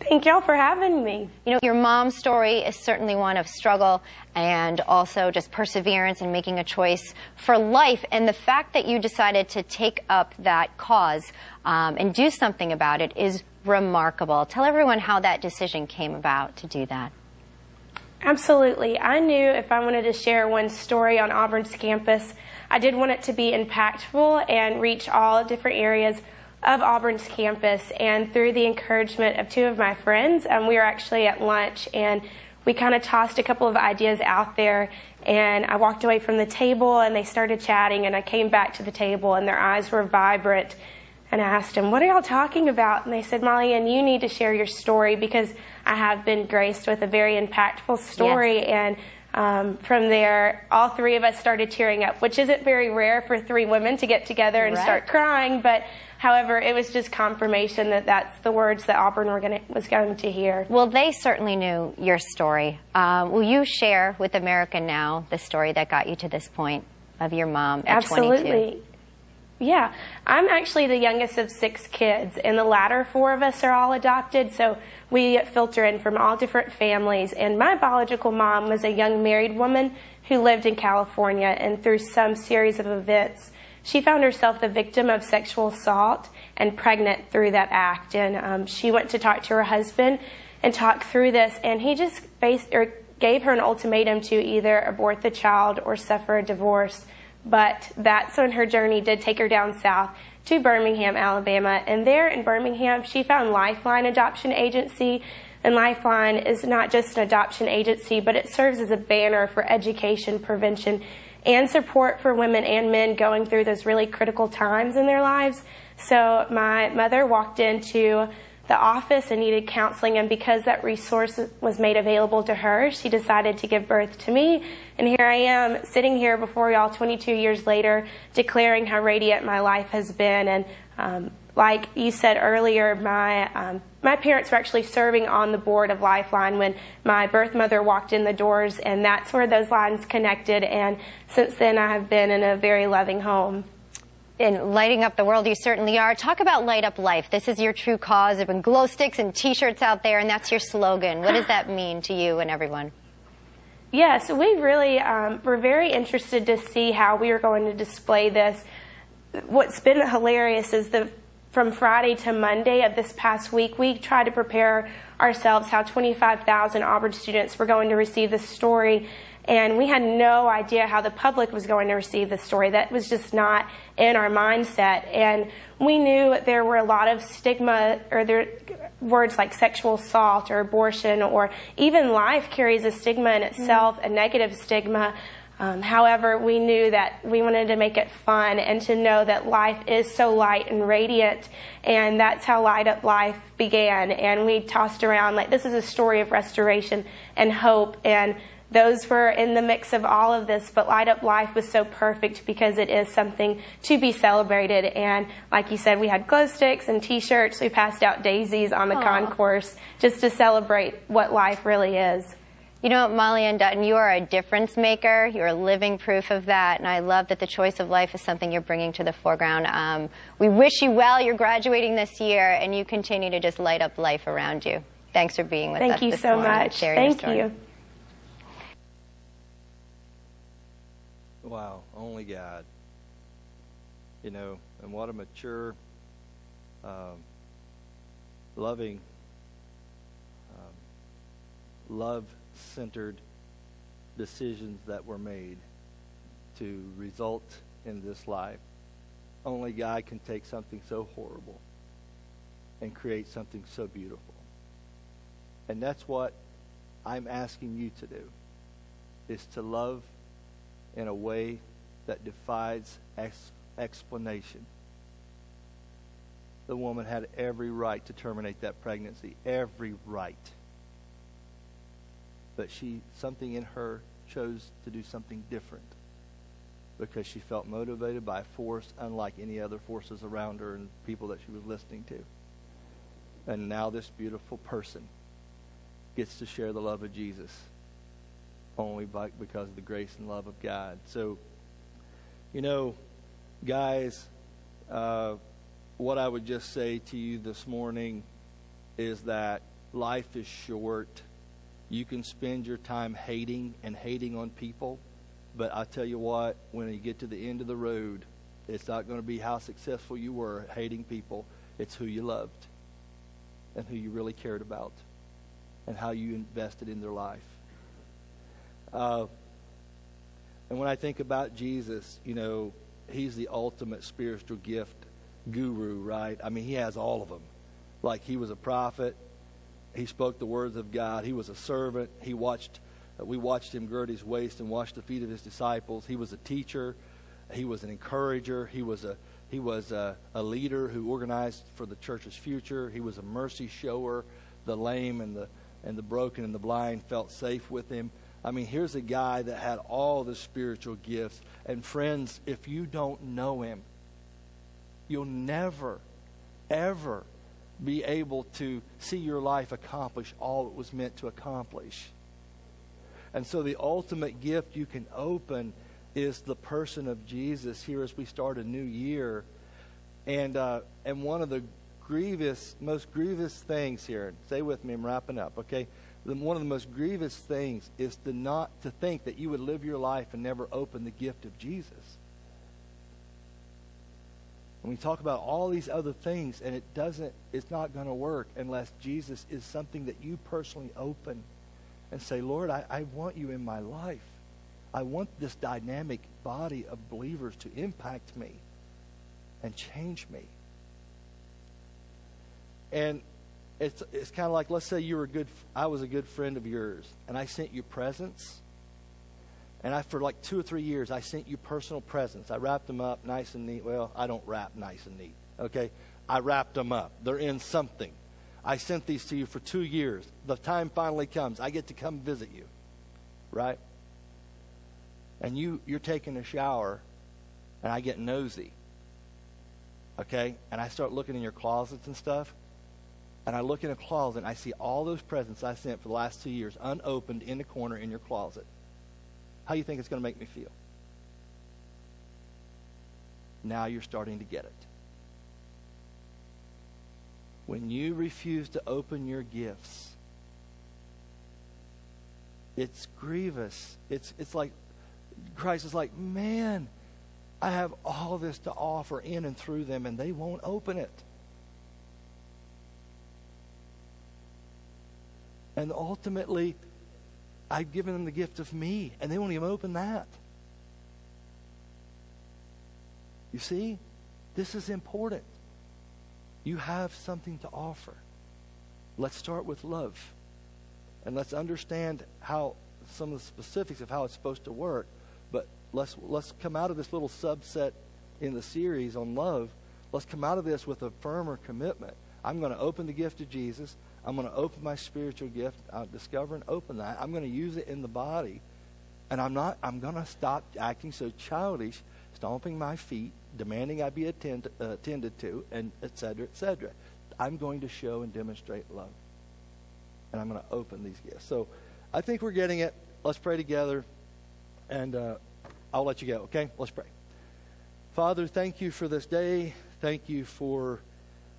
Thank y'all for having me.
You know, your mom's story is certainly one of struggle and also just perseverance and making a choice for life. And the fact that you decided to take up that cause um, and do something about it is remarkable. Tell everyone how that decision came about to do that.
Absolutely. I knew if I wanted to share one story on Auburn's campus, I did want it to be impactful and reach all different areas of Auburn's campus. And through the encouragement of two of my friends, um, we were actually at lunch and we kind of tossed a couple of ideas out there. And I walked away from the table and they started chatting. And I came back to the table and their eyes were vibrant. And I asked them, What are y'all talking about? And they said, Molly, and you need to share your story because I have been graced with a very impactful story.
Yes.
And um, from there, all three of us started tearing up, which isn't very rare for three women to get together and
Right.
start crying. But however, it was just confirmation that that's the words that Auburn were gonna, was going to hear.
Well, they certainly knew your story. Um, will you share with America now the story that got you to this point of your mom at 22?
Absolutely. Yeah, I'm actually the youngest of six kids, and the latter four of us are all adopted, so we filter in from all different families. And my biological mom was a young married woman who lived in California, and through some series of events, she found herself the victim of sexual assault and pregnant through that act. And um, she went to talk to her husband and talk through this, and he just faced or gave her an ultimatum to either abort the child or suffer a divorce. But that's when her journey did take her down south to Birmingham, Alabama. And there in Birmingham, she found Lifeline Adoption Agency. And Lifeline is not just an adoption agency, but it serves as a banner for education, prevention, and support for women and men going through those really critical times in their lives. So my mother walked into the office and needed counseling, and because that resource was made available to her, she decided to give birth to me. And here I am, sitting here before y'all 22 years later, declaring how radiant my life has been. And um, like you said earlier, my um, my parents were actually serving on the board of Lifeline when my birth mother walked in the doors, and that's where those lines connected. And since then, I have been in a very loving home.
In lighting up the world, you certainly are. Talk about light up life. This is your true cause. There have been glow sticks and T-shirts out there, and that's your slogan. What does that mean to you and everyone?
Yeah, so we really um, were very interested to see how we were going to display this. What's been hilarious is the from Friday to Monday of this past week, we tried to prepare ourselves how 25,000 Auburn students were going to receive this story. And we had no idea how the public was going to receive the story. That was just not in our mindset. And we knew there were a lot of stigma, or there, words like sexual assault or abortion, or even life carries a stigma in itself, mm-hmm. a negative stigma. Um, however, we knew that we wanted to make it fun and to know that life is so light and radiant, and that's how Light Up Life began. And we tossed around like this is a story of restoration and hope, and those were in the mix of all of this. But Light Up Life was so perfect because it is something to be celebrated. And like you said, we had glow sticks and T-shirts. We passed out daisies on the Aww. concourse just to celebrate what life really is.
You know, Molly Ann Dutton, you are a difference maker. You're a living proof of that, and I love that the choice of life is something you're bringing to the foreground. Um, we wish you well. You're graduating this year, and you continue to just light up life around you. Thanks for being with
Thank
us.
Thank you so much. Thank you.
Wow, only God. You know, and what a mature, um, loving, um, love centered decisions that were made to result in this life. Only God can take something so horrible and create something so beautiful. And that's what I'm asking you to do is to love in a way that defies ex- explanation. The woman had every right to terminate that pregnancy, every right but she something in her chose to do something different because she felt motivated by a force unlike any other forces around her and people that she was listening to. And now this beautiful person gets to share the love of Jesus only by, because of the grace and love of God. So, you know, guys, uh, what I would just say to you this morning is that life is short you can spend your time hating and hating on people, but I tell you what, when you get to the end of the road, it's not going to be how successful you were hating people. It's who you loved and who you really cared about and how you invested in their life. Uh, and when I think about Jesus, you know, he's the ultimate spiritual gift guru, right? I mean, he has all of them. Like he was a prophet, he spoke the words of God. He was a servant. He watched. Uh, we watched him gird his waist and wash the feet of his disciples. He was a teacher. He was an encourager. He was a he was a, a leader who organized for the church's future. He was a mercy shower. The lame and the and the broken and the blind felt safe with him. I mean, here's a guy that had all the spiritual gifts. And friends, if you don't know him, you'll never, ever be able to see your life accomplish all it was meant to accomplish. And so the ultimate gift you can open is the person of Jesus here as we start a new year. And, uh, and one of the grievous, most grievous things here, stay with me, I'm wrapping up, okay? The, one of the most grievous things is to not to think that you would live your life and never open the gift of Jesus. And we talk about all these other things, and it doesn't, it's not going to work unless Jesus is something that you personally open and say, Lord, I, I want you in my life. I want this dynamic body of believers to impact me and change me. And it's, it's kind of like, let's say you were a good, I was a good friend of yours, and I sent you presents and I, for like two or three years, I sent you personal presents. I wrapped them up nice and neat. Well, I don't wrap nice and neat. Okay? I wrapped them up. They're in something. I sent these to you for two years. The time finally comes. I get to come visit you. Right? And you, you're taking a shower, and I get nosy. Okay? And I start looking in your closets and stuff. And I look in a closet and I see all those presents I sent for the last two years unopened in the corner in your closet. How do you think it's going to make me feel? Now you're starting to get it. When you refuse to open your gifts, it's grievous. It's, it's like Christ is like, man, I have all this to offer in and through them, and they won't open it. And ultimately, I've given them the gift of me, and they won't even open that. You see, this is important. You have something to offer. Let's start with love. And let's understand how some of the specifics of how it's supposed to work. But let's let's come out of this little subset in the series on love. Let's come out of this with a firmer commitment. I'm going to open the gift of Jesus. I'm going to open my spiritual gift. I'll discover and open that. I'm going to use it in the body. And I'm not I'm going to stop acting so childish, stomping my feet, demanding I be attend, uh, attended to, and etc. cetera, et cetera. I'm going to show and demonstrate love. And I'm going to open these gifts. So I think we're getting it. Let's pray together, and uh, I'll let you go, okay? Let's pray. Father, thank you for this day. Thank you for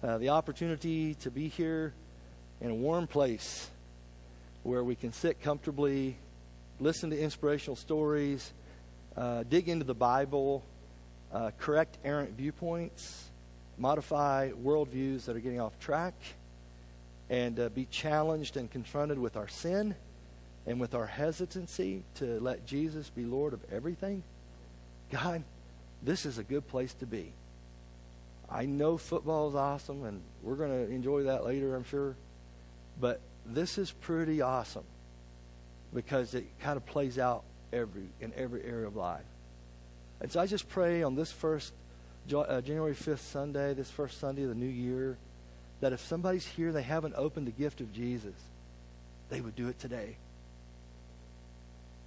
uh, the opportunity to be here in a warm place where we can sit comfortably, listen to inspirational stories, uh, dig into the Bible, uh, correct errant viewpoints, modify worldviews that are getting off track, and uh, be challenged and confronted with our sin and with our hesitancy to let Jesus be Lord of everything. God, this is a good place to be. I know football is awesome, and we're going to enjoy that later, I'm sure. But this is pretty awesome because it kind of plays out every in every area of life. And so I just pray on this first uh, January 5th Sunday, this first Sunday of the new year, that if somebody's here they haven't opened the gift of Jesus, they would do it today.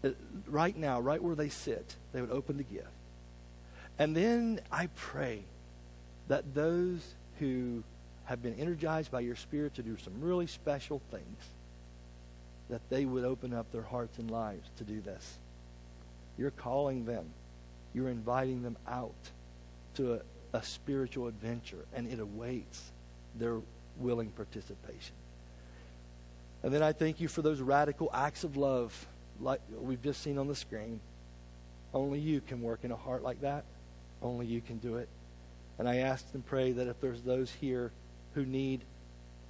Uh, right now, right where they sit, they would open the gift. And then I pray that those who have been energized by your Spirit to do some really special things, that they would open up their hearts and lives to do this. You're calling them. You're inviting them out to a, a spiritual adventure, and it awaits their willing participation. And then I thank you for those radical acts of love like we've just seen on the screen. Only you can work in a heart like that. Only you can do it. And I ask and pray that if there's those here who need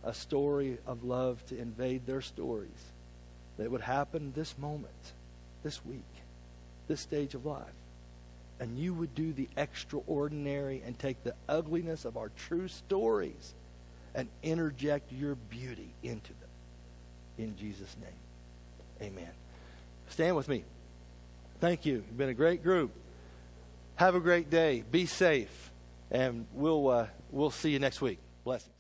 a story of love to invade their stories, that would happen this moment, this week, this stage of life. And you would do the extraordinary and take the ugliness of our true stories and interject your beauty into them. In Jesus' name, amen. Stand with me. Thank you. You've been a great group. Have a great day. Be safe. And we'll, uh, we'll see you next week. Blessings.